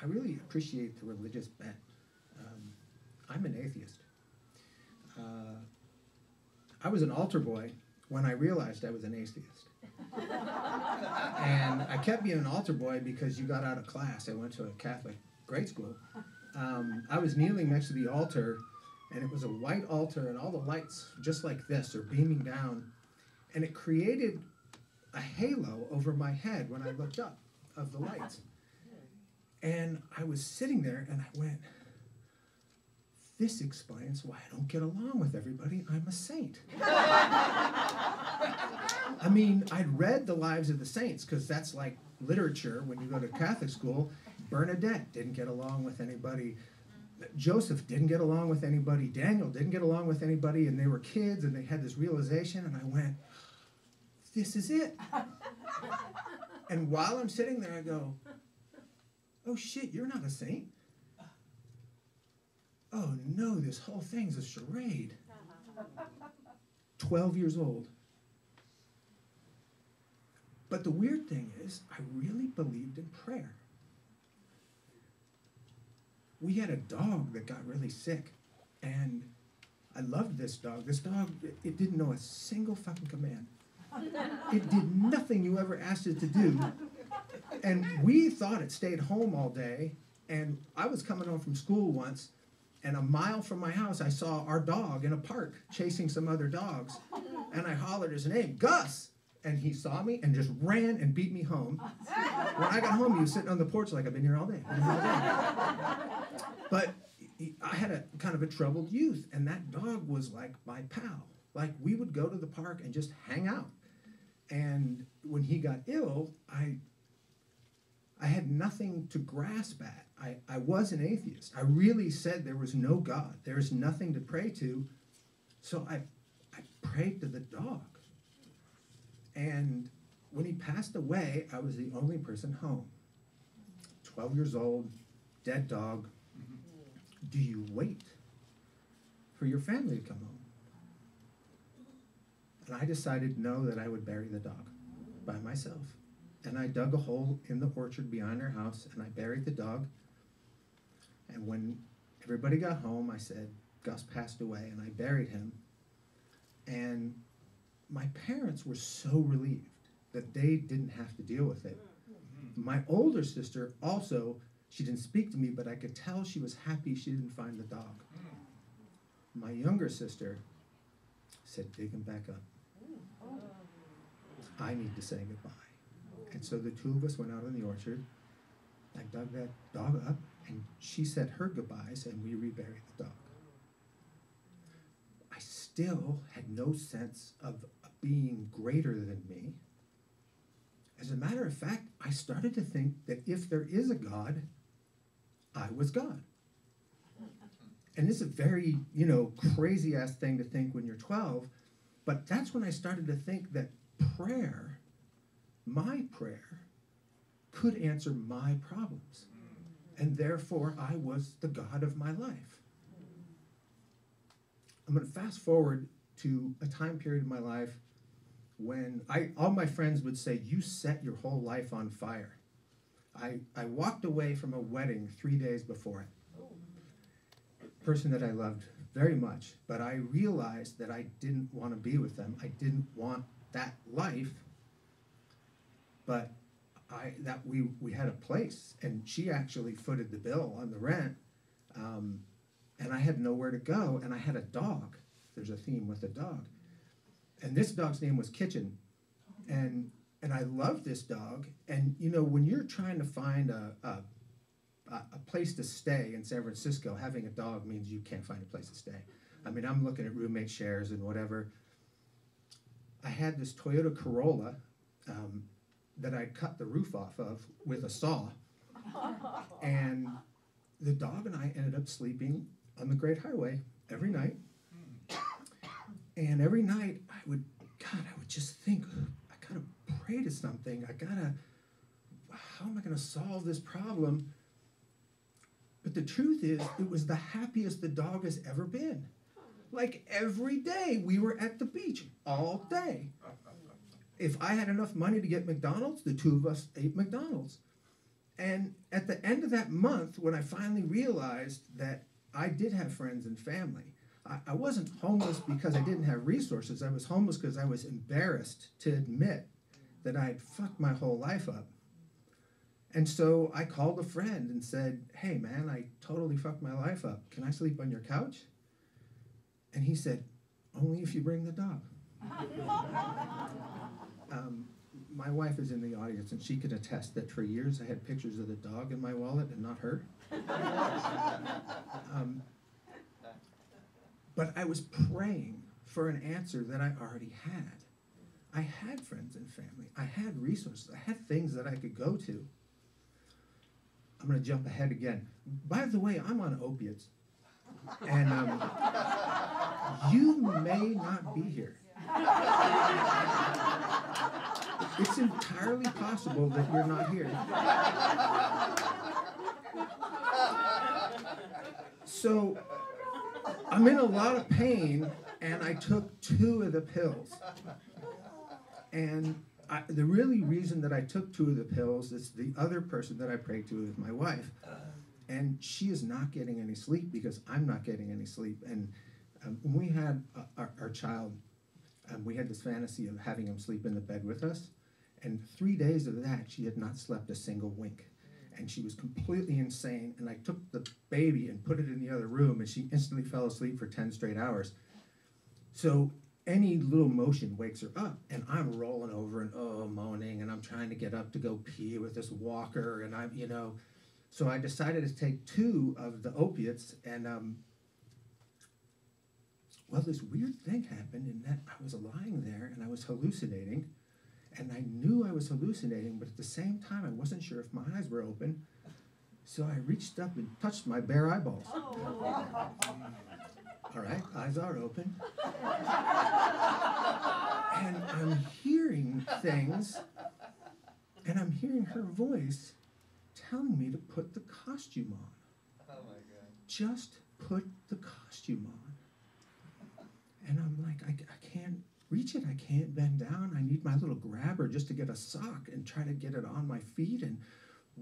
I really appreciate the religious bent. Um, I'm an atheist. Uh, I was an altar boy when I realized I was an atheist. and I kept being an altar boy because you got out of class. I went to a Catholic grade school. Um, I was kneeling next to the altar and it was a white altar and all the lights just like this are beaming down and it created a halo over my head when i looked up of the lights. And i was sitting there and i went this explains why i don't get along with everybody. I'm a saint. I mean i'd read the lives of the saints because that's like literature when you go to catholic school. Bernadette didn't get along with anybody Joseph didn't get along with anybody. Daniel didn't get along with anybody, and they were kids, and they had this realization, and I went, "This is it." and while I'm sitting there, I go, "Oh shit, you're not a saint." Oh no, this whole thing's a charade. Twelve years old. But the weird thing is, I really believed in prayer we had a dog that got really sick and I loved this dog. This dog, it, it didn't know a single fucking command. It did nothing you ever asked it to do. And we thought it stayed home all day. And I was coming home from school once, and a mile from my house, I saw our dog in a park chasing some other dogs. And I hollered his name, Gus! And he saw me and just ran and beat me home. When I got home, he was sitting on the porch like, I've been here all day. But I had a kind of a troubled youth, and that dog was like my pal. Like we would go to the park and just hang out. And when he got ill, I I had nothing to grasp at. I, I was an atheist. I really said there was no God. There is nothing to pray to. So I I prayed to the dog. And when he passed away, I was the only person home. 12 years old, dead dog. Do you wait for your family to come home? And I decided no, that I would bury the dog by myself. And I dug a hole in the orchard behind our house and I buried the dog. And when everybody got home, I said, Gus passed away, and I buried him. And my parents were so relieved that they didn't have to deal with it. Mm-hmm. My older sister also, she didn't speak to me, but I could tell she was happy she didn't find the dog. My younger sister said, dig him back up. I need to say goodbye. And so the two of us went out in the orchard. I dug that dog up, and she said her goodbyes, and we reburied the dog. I still had no sense of being greater than me. As a matter of fact, I started to think that if there is a God, I was God. And it's a very, you know, crazy ass thing to think when you're 12, but that's when I started to think that prayer, my prayer, could answer my problems. And therefore, I was the God of my life. I'm going to fast forward to a time period in my life when I, all my friends would say, You set your whole life on fire. I, I walked away from a wedding three days before it. Person that I loved very much, but I realized that I didn't want to be with them. I didn't want that life. But I that we we had a place, and she actually footed the bill on the rent, um, and I had nowhere to go, and I had a dog. There's a theme with a dog, and this dog's name was Kitchen, and and I love this dog. And you know, when you're trying to find a, a a place to stay in San Francisco, having a dog means you can't find a place to stay. I mean, I'm looking at roommate shares and whatever. I had this Toyota Corolla um, that I cut the roof off of with a saw, and the dog and I ended up sleeping on the Great Highway every night. And every night I would, God, I would just think, pray to something. I gotta, how am I gonna solve this problem? But the truth is, it was the happiest the dog has ever been. Like every day, we were at the beach all day. If I had enough money to get McDonald's, the two of us ate McDonald's. And at the end of that month, when I finally realized that I did have friends and family, I, I wasn't homeless because I didn't have resources. I was homeless because I was embarrassed to admit that I had fucked my whole life up. And so I called a friend and said, Hey, man, I totally fucked my life up. Can I sleep on your couch? And he said, Only if you bring the dog. um, my wife is in the audience, and she can attest that for years I had pictures of the dog in my wallet and not her. um, but I was praying for an answer that I already had. I had friends and family. I had resources. I had things that I could go to. I'm going to jump ahead again. By the way, I'm on opiates. And um, you may not be here. It's entirely possible that you're not here. So I'm in a lot of pain, and I took two of the pills. And I, the really reason that I took two of the pills is the other person that I prayed to is my wife, and she is not getting any sleep because I'm not getting any sleep. And Um, when we had uh, our, our child, um, we had this fantasy of having him sleep in the bed with us. And three days of that, she had not slept a single wink. And she was completely insane. And I took the baby and put it in the other room, and she instantly fell asleep for 10 straight hours. So any little motion wakes her up, and I'm rolling over and oh, moaning, and I'm trying to get up to go pee with this walker, and I'm, you know. So I decided to take two of the opiates, and um, well, this weird thing happened in that I was lying there and I was hallucinating, and I knew I was hallucinating, but at the same time, I wasn't sure if my eyes were open. So I reached up and touched my bare eyeballs. All right, eyes are open. and I'm hearing things, and I'm hearing her voice telling me to put the costume on. Oh my god. Just put the costume on. And I'm like, I, I can't reach it. I can't bend down. I need my little grabber just to get a sock and try to get it on my feet. And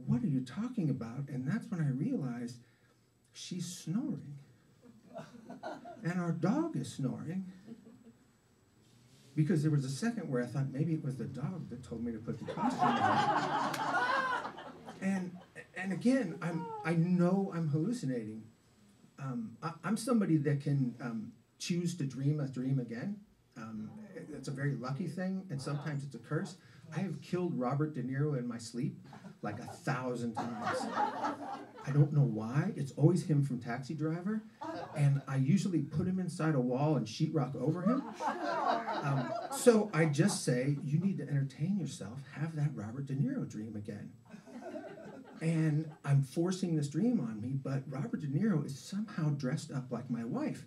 what are you talking about? And that's when I realized she's snoring. And our dog is snoring. Because there was a second where I thought maybe it was the dog that told me to put the costume on. and and again, I'm I know I'm hallucinating. Um, I, I'm somebody that can um, choose to dream a dream again. Um, it- it's a very lucky thing, and sometimes it's a curse. I have killed Robert De Niro in my sleep like a thousand times. I don't know why. It's always him from Taxi Driver, and I usually put him inside a wall and sheetrock over him. Um, so I just say, you need to entertain yourself. Have that Robert De Niro dream again. And I'm forcing this dream on me, but Robert De Niro is somehow dressed up like my wife.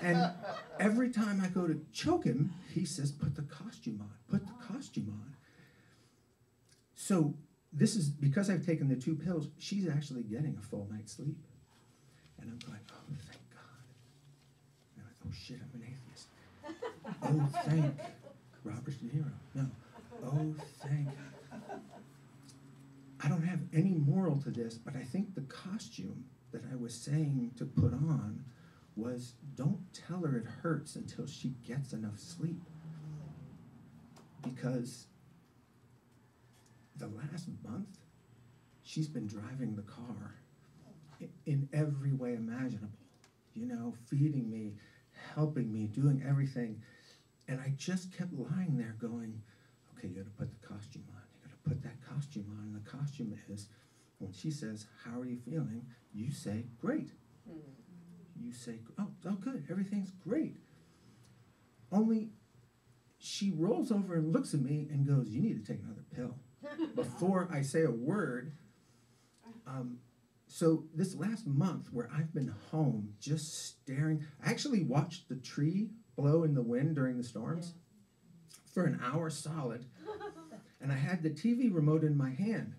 And every time I go to choke him, he says, Put the costume on, put the costume on. So this is because I've taken the two pills, she's actually getting a full night's sleep. And I'm going, Oh, thank God. And I'm like, Oh shit, I'm an atheist. Oh, thank Robert De Niro. No. Oh, thank I don't have any moral to this, but I think the costume that I was saying to put on was don't tell her it hurts until she gets enough sleep. Because the last month, she's been driving the car in every way imaginable. You know, feeding me, helping me, doing everything. And I just kept lying there going, okay, you gotta put the costume on. You gotta put that costume on. And the costume is, when she says, how are you feeling? You say, great. Mm-hmm. You say, oh, oh, good, everything's great. Only she rolls over and looks at me and goes, you need to take another pill. Before I say a word, um, so this last month where I've been home just staring, I actually watched the tree blow in the wind during the storms for an hour solid. And I had the TV remote in my hand.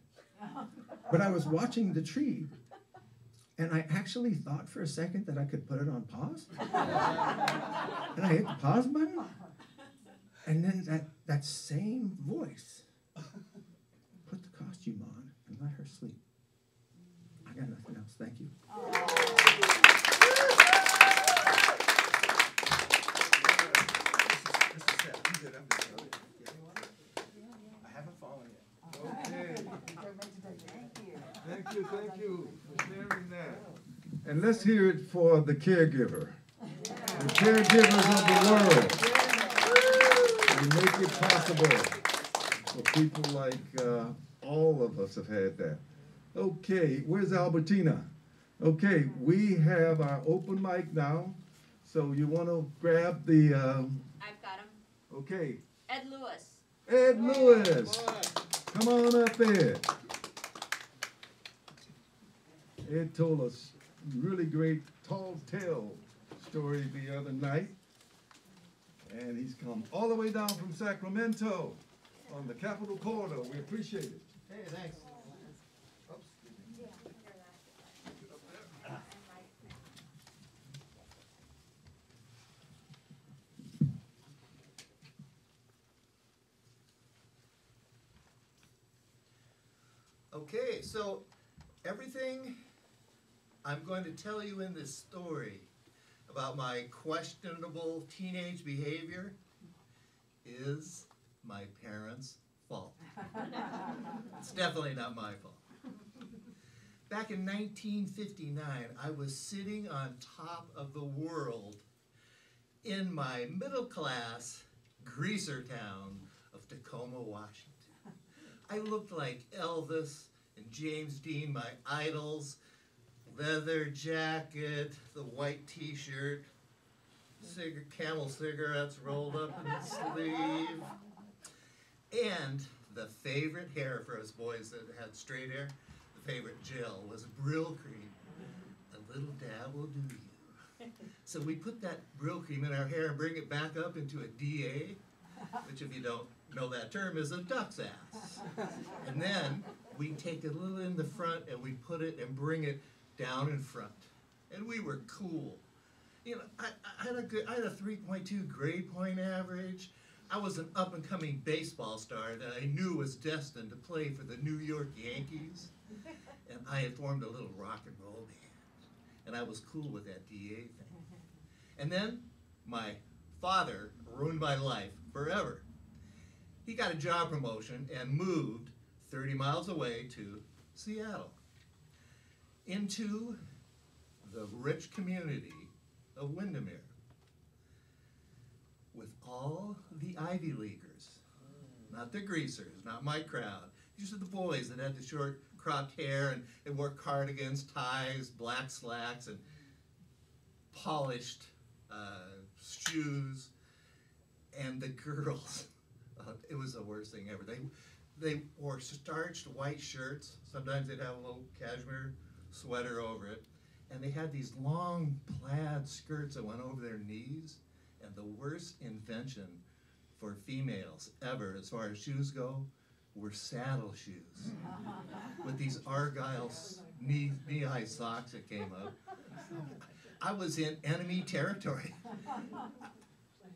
But I was watching the tree. And I actually thought for a second that I could put it on pause. and I hit the pause button. And then that, that same voice put the costume on and let her sleep. I got nothing else. Thank you. I haven't fallen yet. Okay. Thank you, thank you for sharing that. And let's hear it for the caregiver. The caregivers of the world. You make it possible for people like uh, all of us have had that. Okay, where's Albertina? Okay, we have our open mic now. So you want to grab the, um, I've got him. okay, Ed Lewis. Ed Lewis. Come on up, Ed. Ed told us really great tall tale story the other night. And he's come all the way down from Sacramento on the Capitol Corridor. We appreciate it. Hey, thanks. Okay, so everything I'm going to tell you in this story about my questionable teenage behavior is my parents' fault. it's definitely not my fault. Back in 1959, I was sitting on top of the world in my middle class greaser town of Tacoma, Washington. I looked like Elvis and James Dean, my idols. Leather jacket, the white t shirt, cig- camel cigarettes rolled up in the sleeve. And the favorite hair for us boys that had straight hair, the favorite gel was Brylcreem. A little dab will do you. So we put that Brylcreem in our hair and bring it back up into a DA, which if you don't know that term is a duck's ass. And then we take it a little in the front and we put it and bring it down in front. And we were cool. You know, I, I had a good, I had a 3.2 grade point average. I was an up and coming baseball star that I knew was destined to play for the New York Yankees. And I had formed a little rock and roll band. And I was cool with that DA thing. And then my father ruined my life forever. He got a job promotion and moved 30 miles away to Seattle into the rich community of Windermere all the Ivy Leaguers, not the greasers, not my crowd. These are the boys that had the short cropped hair and, and wore cardigans, ties, black slacks, and polished uh, shoes. And the girls, uh, it was the worst thing ever. They, they wore starched white shirts. Sometimes they'd have a little cashmere sweater over it. And they had these long plaid skirts that went over their knees. And the worst invention for females ever, as far as shoes go, were saddle shoes with these argyle knee knee high socks that came up. I was in enemy territory.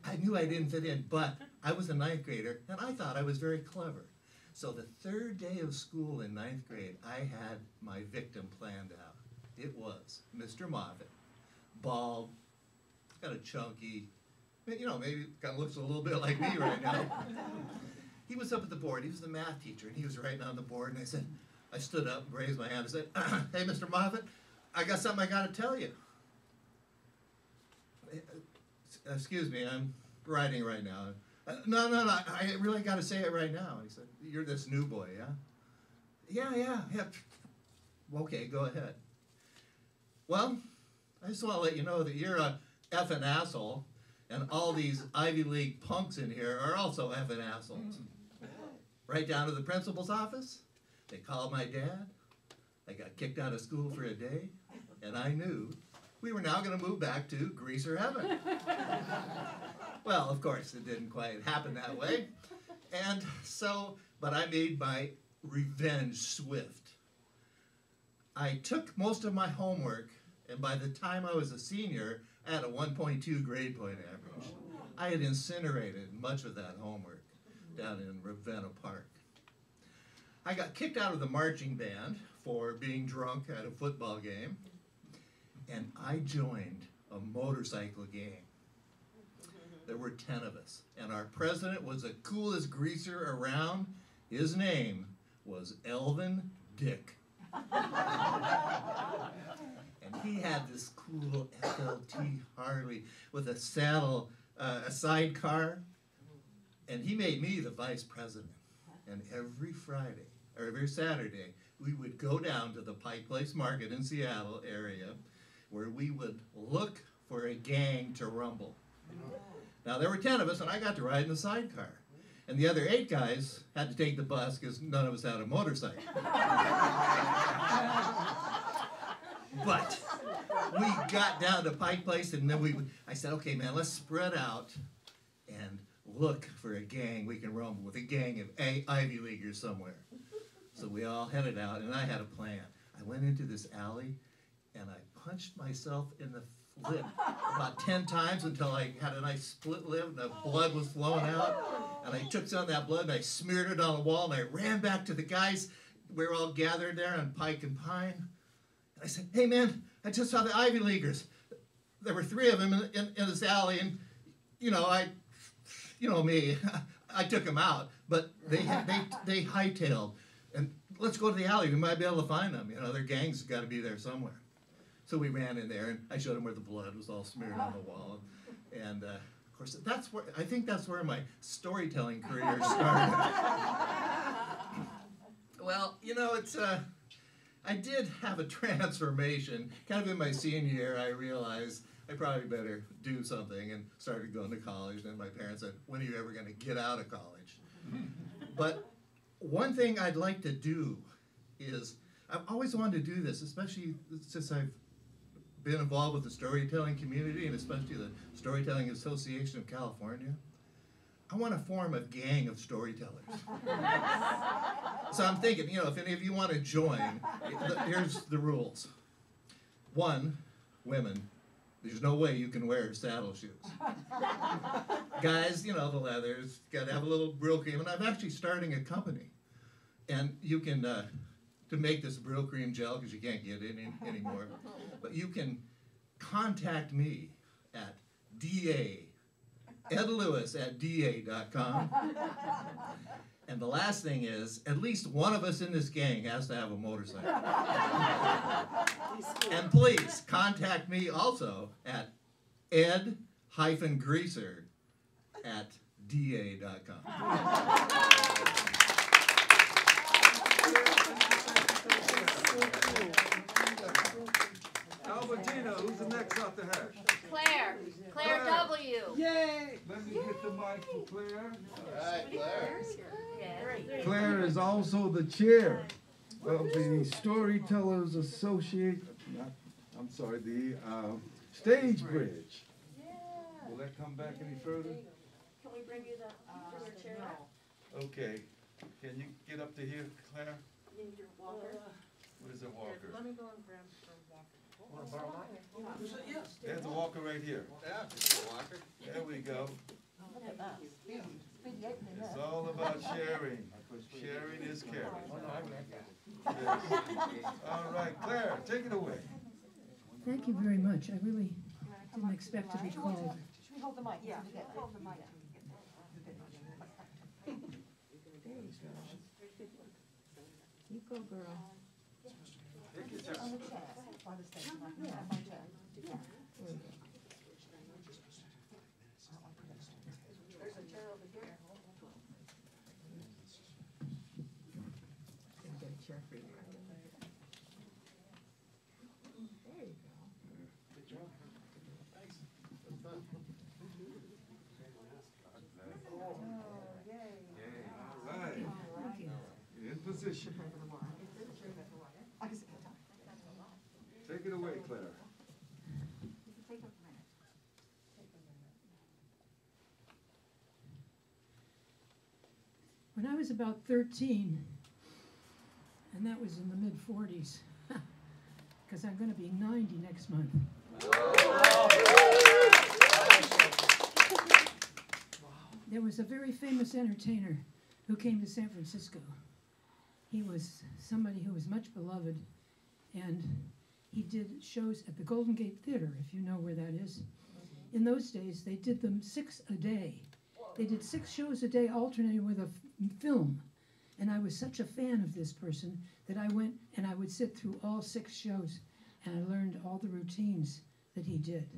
I knew I didn't fit in, but I was a ninth grader and I thought I was very clever. So the third day of school in ninth grade, I had my victim planned out. It was Mr. Moffat, bald, got a chunky, you know, maybe kind of looks a little bit like me right now. he was up at the board. He was the math teacher, and he was writing on the board. And I said, I stood up, raised my hand, and said, "Hey, Mr. Moffat, I got something I got to tell you." "Uh, Excuse me, I'm writing right now. "Uh, No, no, no, I really got to say it right now. He said, "You're this new boy, yeah?" Yeah, yeah, yeah. Okay, go ahead. Well, I just want to let you know that you're a effing asshole, and all these Ivy League punks in here are also effing assholes. Hmm. Right down to the principal's office. They called my dad. I got kicked out of school for a day, and I knew we were now going to move back to greaser heaven. well, of course, it didn't quite happen that way. And so, but I made my revenge swift. I took most of my homework, and by the time I was a senior, Had a 1.2 grade point average. I had incinerated much of that homework down in Ravenna Park. I got kicked out of the marching band for being drunk at a football game, and I joined a motorcycle gang. There were 10 of us, and our president was the coolest greaser around. His name was Elvin Dick. and he had this cool FLT Harley with a saddle, uh, a sidecar, and he made me the vice president. And every Friday, or every Saturday, we would go down to the Pike Place Market in Seattle area where we would look for a gang to rumble. Now, there were 10 of us, and I got to ride in the sidecar. And the other eight guys had to take the bus because none of us had a motorcycle. but we got down to Pike Place, and then we, I said, okay, man, let's spread out and look for a gang we can rumble with, a gang of a- Ivy Leaguers somewhere. So we all headed out, and I had a plan. I went into this alley, and I punched myself in the lip about 10 times until I had a nice split lip, and the blood was flowing out. And I took some of that blood and I smeared it on the wall, and I ran back to the guys. We were all gathered there on Pike and Pine. I said, hey man, I just saw the Ivy Leaguers. there were three of them in, in, in this alley, and you know, I, you know me, I took them out, but they they they hightailed, and let's go to the alley. We might be able to find them. You know, their gang's got to be there somewhere. So we ran in there, and I showed them where the blood was all smeared on the wall, and uh, of course that's where I think that's where my storytelling career started. well, you know, it's uh, I did have a transformation. Kind of in my senior year, I realized I probably better do something and started going to college. And then my parents said, When are you ever going to get out of college? but one thing I'd like to do is I've always wanted to do this, especially since I've been involved with the storytelling community and especially the Storytelling Association of California. I want to form a gang of storytellers. so I'm thinking, you know, if any of you want to join, here's the rules. One, women, there's no way you can wear saddle shoes. Guys, you know, the leathers, got to have a little Brylcreem. And I'm actually starting a company. And you can, uh, to make this Brylcreem gel, because you can't get it any, anymore, but you can contact me at DA Ed Lewis at da.com. And the last thing is, at least one of us in this gang has to have a motorcycle. and please contact me also at ed-greaser at da.com. Albertina, who's the next off the hash? Claire, Claire W. Yay! Let me get the mic for Claire. Yes. Claire is also the chair of the Storytellers Associate, not, I'm sorry, the, uh, Stagebridge. Will that come back any further? Can we bring you the, your chair? Okay, can you get up to here, Claire? You need your walker? What is a walker? Let me go and grab her walker. There's a walker right here. Yeah, Mr. Walker. There we go. It's all about sharing. Sharing is caring. Yes. All right, Claire, take it away. Thank you very much. I really didn't expect to be called. You go, girl. Get a chair for you. There you go. Right, Thank you. in position. Take it away, Claire. When I was about 13, and that was in the mid 40s, because I'm going to be 90 next month. There was a very famous entertainer who came to San Francisco. He was somebody who was much beloved, and he did shows at the Golden Gate Theater, if you know where that is. In those days, they did them six a day. They did six shows a day, alternating with a film. And I was such a fan of this person that I went and I would sit through all six shows and I learned all the routines that he did.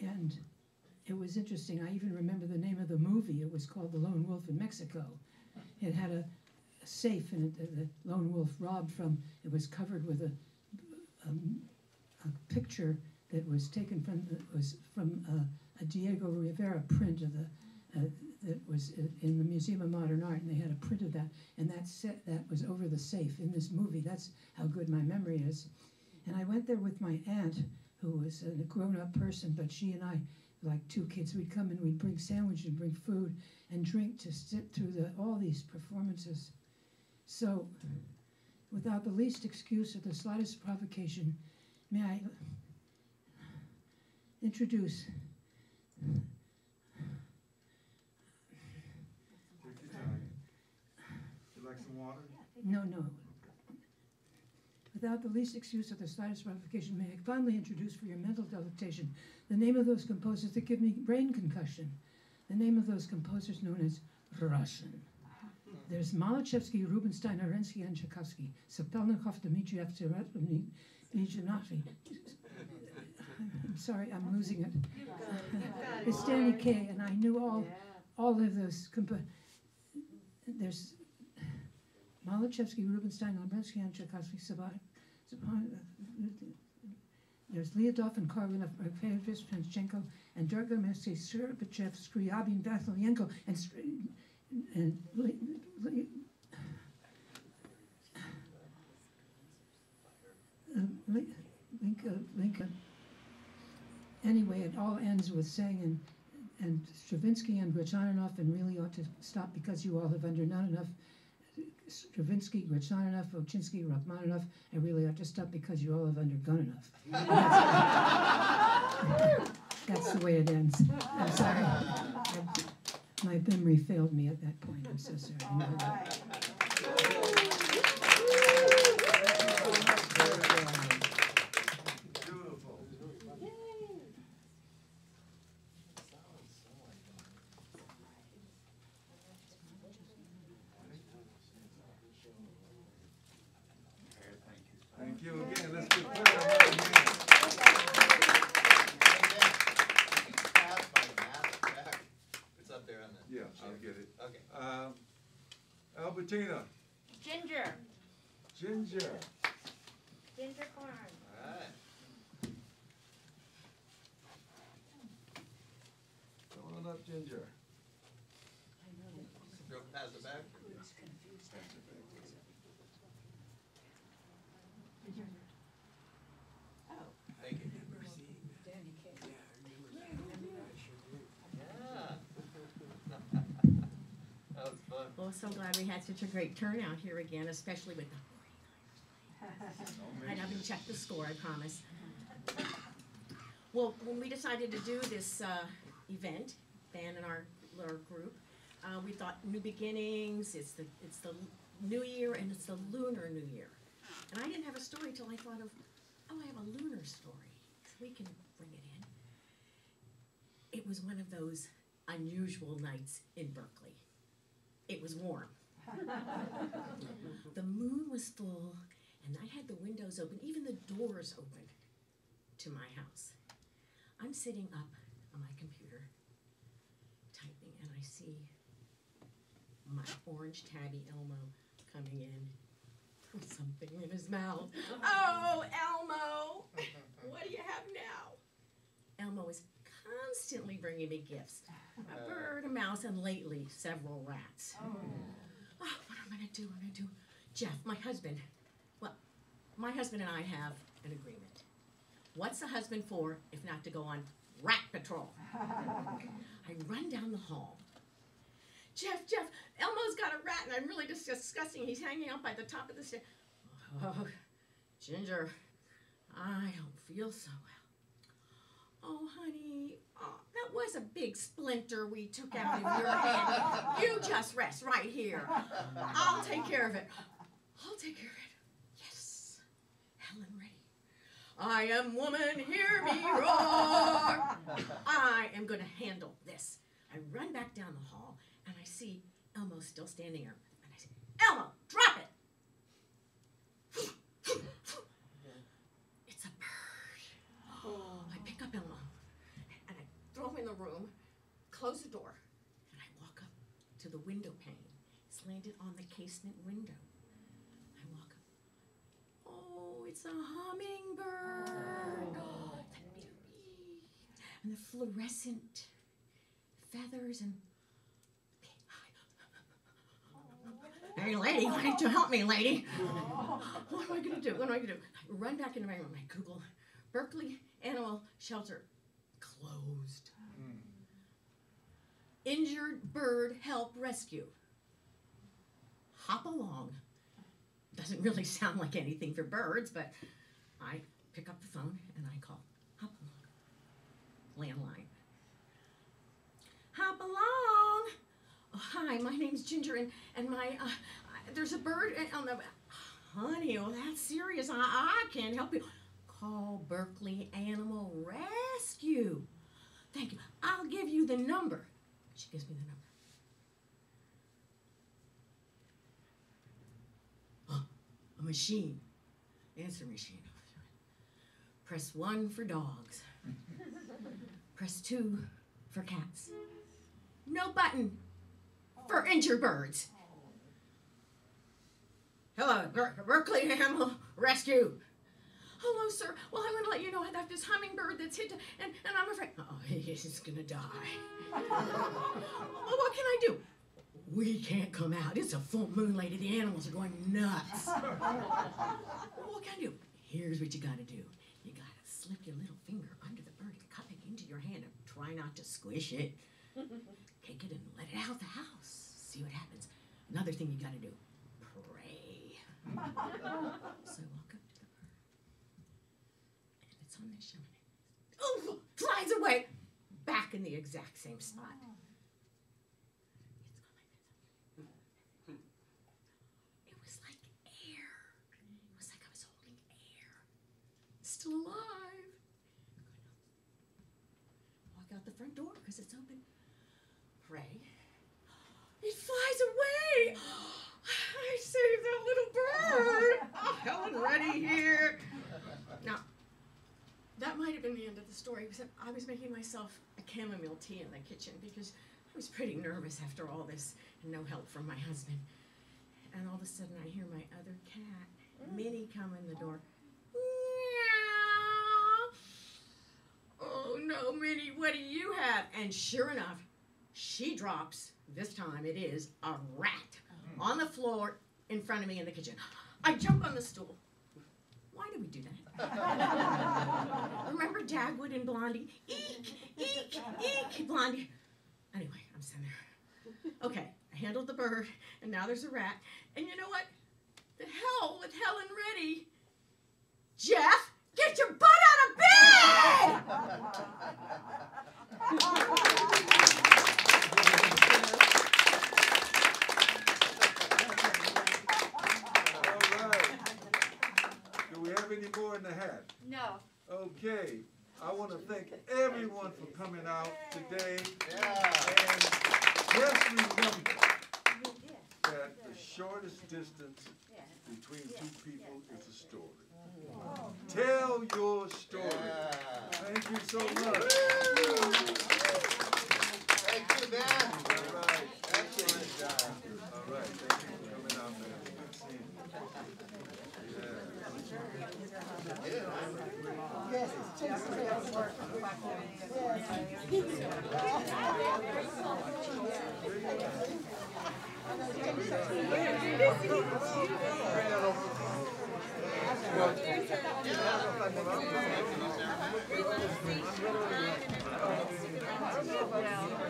And it was interesting. I even remember the name of the movie. It was called The Lone Wolf in Mexico. It had a, a safe in it the lone wolf robbed from. It was covered with a, um, a picture that was taken from was from uh, a Diego Rivera print of the uh, that was in the Museum of Modern Art, and they had a print of that, and that set that was over the safe in this movie. That's how good my memory is. And I went there with my aunt, who was a grown-up person, but she and I, like two kids, we'd come and we'd bring sandwiches and bring food and drink to sit through the, all these performances. So, without the least excuse or the slightest provocation, may I introduce Take your time. You like some water? No, no. Without the least excuse or the slightest provocation, may I fondly introduce for your mental delectation the name of those composers that give me brain concussion. The name of those composers known as Russian. There's Malachevsky, Rubinstein, Arensky, and Tchaikovsky, Sapelnikov, Dmitriev, Nijanafi. I'm sorry, I'm losing it. It's Stanley K, and I knew all, all of those. There's Malachevsky, Rubinstein, Arensky, and Tchaikovsky, Sabat. There's Leodov and Karlinov, Arkadyevich, Panchenko, and Dragomirsky, Shcherbachev, Skryabin, Vasilyenko, and and Le- uh, Anyway, it all ends with saying, and, and Stravinsky and Rachmaninoff, and really ought to stop because you all have under not enough. Stravinsky, Rachmaninoff, Ochinsky, Rachmaninoff, and really ought to stop because you all have undergone enough. That's the way it ends. I'm sorry. My memory failed me at that point. I'm so sorry. I know that. Beautiful. Thank you again. Let's give Claire a round of applause. Pass my mask back. It's up there on the. Yeah, I'll get it. Okay. Um, Albertina, Ginger. Ginger. Ginger corn. All right. Come on up, Ginger. Go pass it back. Thank you. Yeah. That was fun. Well, so glad we had such a great turnout here again, especially with the 49ers. I haven't checked the score, I promise. Well, when we decided to do this uh, event, band and our, our group, uh, we thought new beginnings, it's the, it's the new year and it's the lunar new year. And I didn't have a story till I thought of, oh, I have a lunar story. We can bring it in. It was one of those unusual nights in Berkeley. Was warm. the moon was full, and I had the windows open, even the doors open to my house. I'm sitting up on my computer typing, and I see my orange tabby Elmo coming in with something in his mouth. Oh, Elmo! what do you have now? Elmo is constantly bringing me gifts a bird, a mouse, and lately several rats. Oh, oh what am I gonna do? What am I gonna do? Jeff, my husband. Well, my husband and I have an agreement. What's a husband for if not to go on rat patrol? I run down the hall. Jeff, Jeff, Elmo's got a rat, and I'm really just disgusting. He's hanging out by the top of the stairs. Oh, Ginger, I don't feel so well. Oh, honey, oh, that was a big splinter we took out of your hand. You just rest right here. I'll take care of it. I'll take care of it. Yes. Helen Reddy. I am woman, hear me roar. I am going to handle this. I run back down the hall and I see Elmo still standing there. And I say, Elmo, drop it. It's a bird. I pick up Elmo and I throw him in the room, close the door, and I walk up to the window pane. It's landed on the casement window. I walk up. Oh, it's a hummingbird. Oh. Oh, the beauty. And the fluorescent feathers and. Oh. Hey, lady, why don't you help me, lady? What am I gonna do? What am I gonna do? I run back into my room. I Google Berkeley Animal Shelter closed. Injured bird help rescue. Hop along. Doesn't really sound like anything for birds, but I pick up the phone and I call Hop along. Landline. Hop along. Oh, hi, my name's Ginger, and, and my uh, there's a bird on the. honey, well, that's serious. I, I can't help you. Call Berkeley Animal Rescue. Thank you. I'll give you the number. She gives me the number. A machine. Answer machine. Press one for dogs. Press two for cats. No button for injured birds. Hello, Ber- Berkeley Animal Rescue. Hello, sir. Well, I want to let you know have this hummingbird that's hit, and, and I'm afraid. Oh, he's gonna die. well, what can I do? We can't come out. It's a full moon, lady. The animals are going nuts. what can I do? Here's what you gotta do. You gotta slip your little finger under the bird and cup it into your hand and try not to squish it. Take it and let it out the house. See what happens. Another thing you gotta do. Pray. so uh, I walk up to the bird. And it's on the. Oh, flies away. Back in the exact same spot. Oh. It was like air. It was like I was holding air. Still alive. Walk out the front door because it's open. Pray. It flies away. I saved that little bird. Oh, Helen Reddy here. Now, that might have been the end of the story because I was making myself a chamomile tea in the kitchen because I was pretty nervous after all this and no help from my husband. And all of a sudden, I hear my other cat, Minnie, come in the door. Meow. Oh no, Minnie, what do you have? And sure enough, she drops, this time it is, a rat oh. on the floor in front of me in the kitchen. I jump on the stool. Why do we do that? Remember Dagwood and Blondie? Eek, eek, eek, Blondie. Anyway, I'm sitting there. Okay, I handled the bird, and now there's a rat. And you know what? The hell with Helen Reddy. Jeff, get your butt out of bed! All right. Do we have any more in the hat? No. Okay, I want to thank everyone for coming out today. Yeah. And just remember that the shortest distance between two people is a story. Oh. Tell your story. Yeah. Thank you so much. Thank you, man. All right. Excellent job. All right, thank you for coming out, man. Good seeing you. Yeah.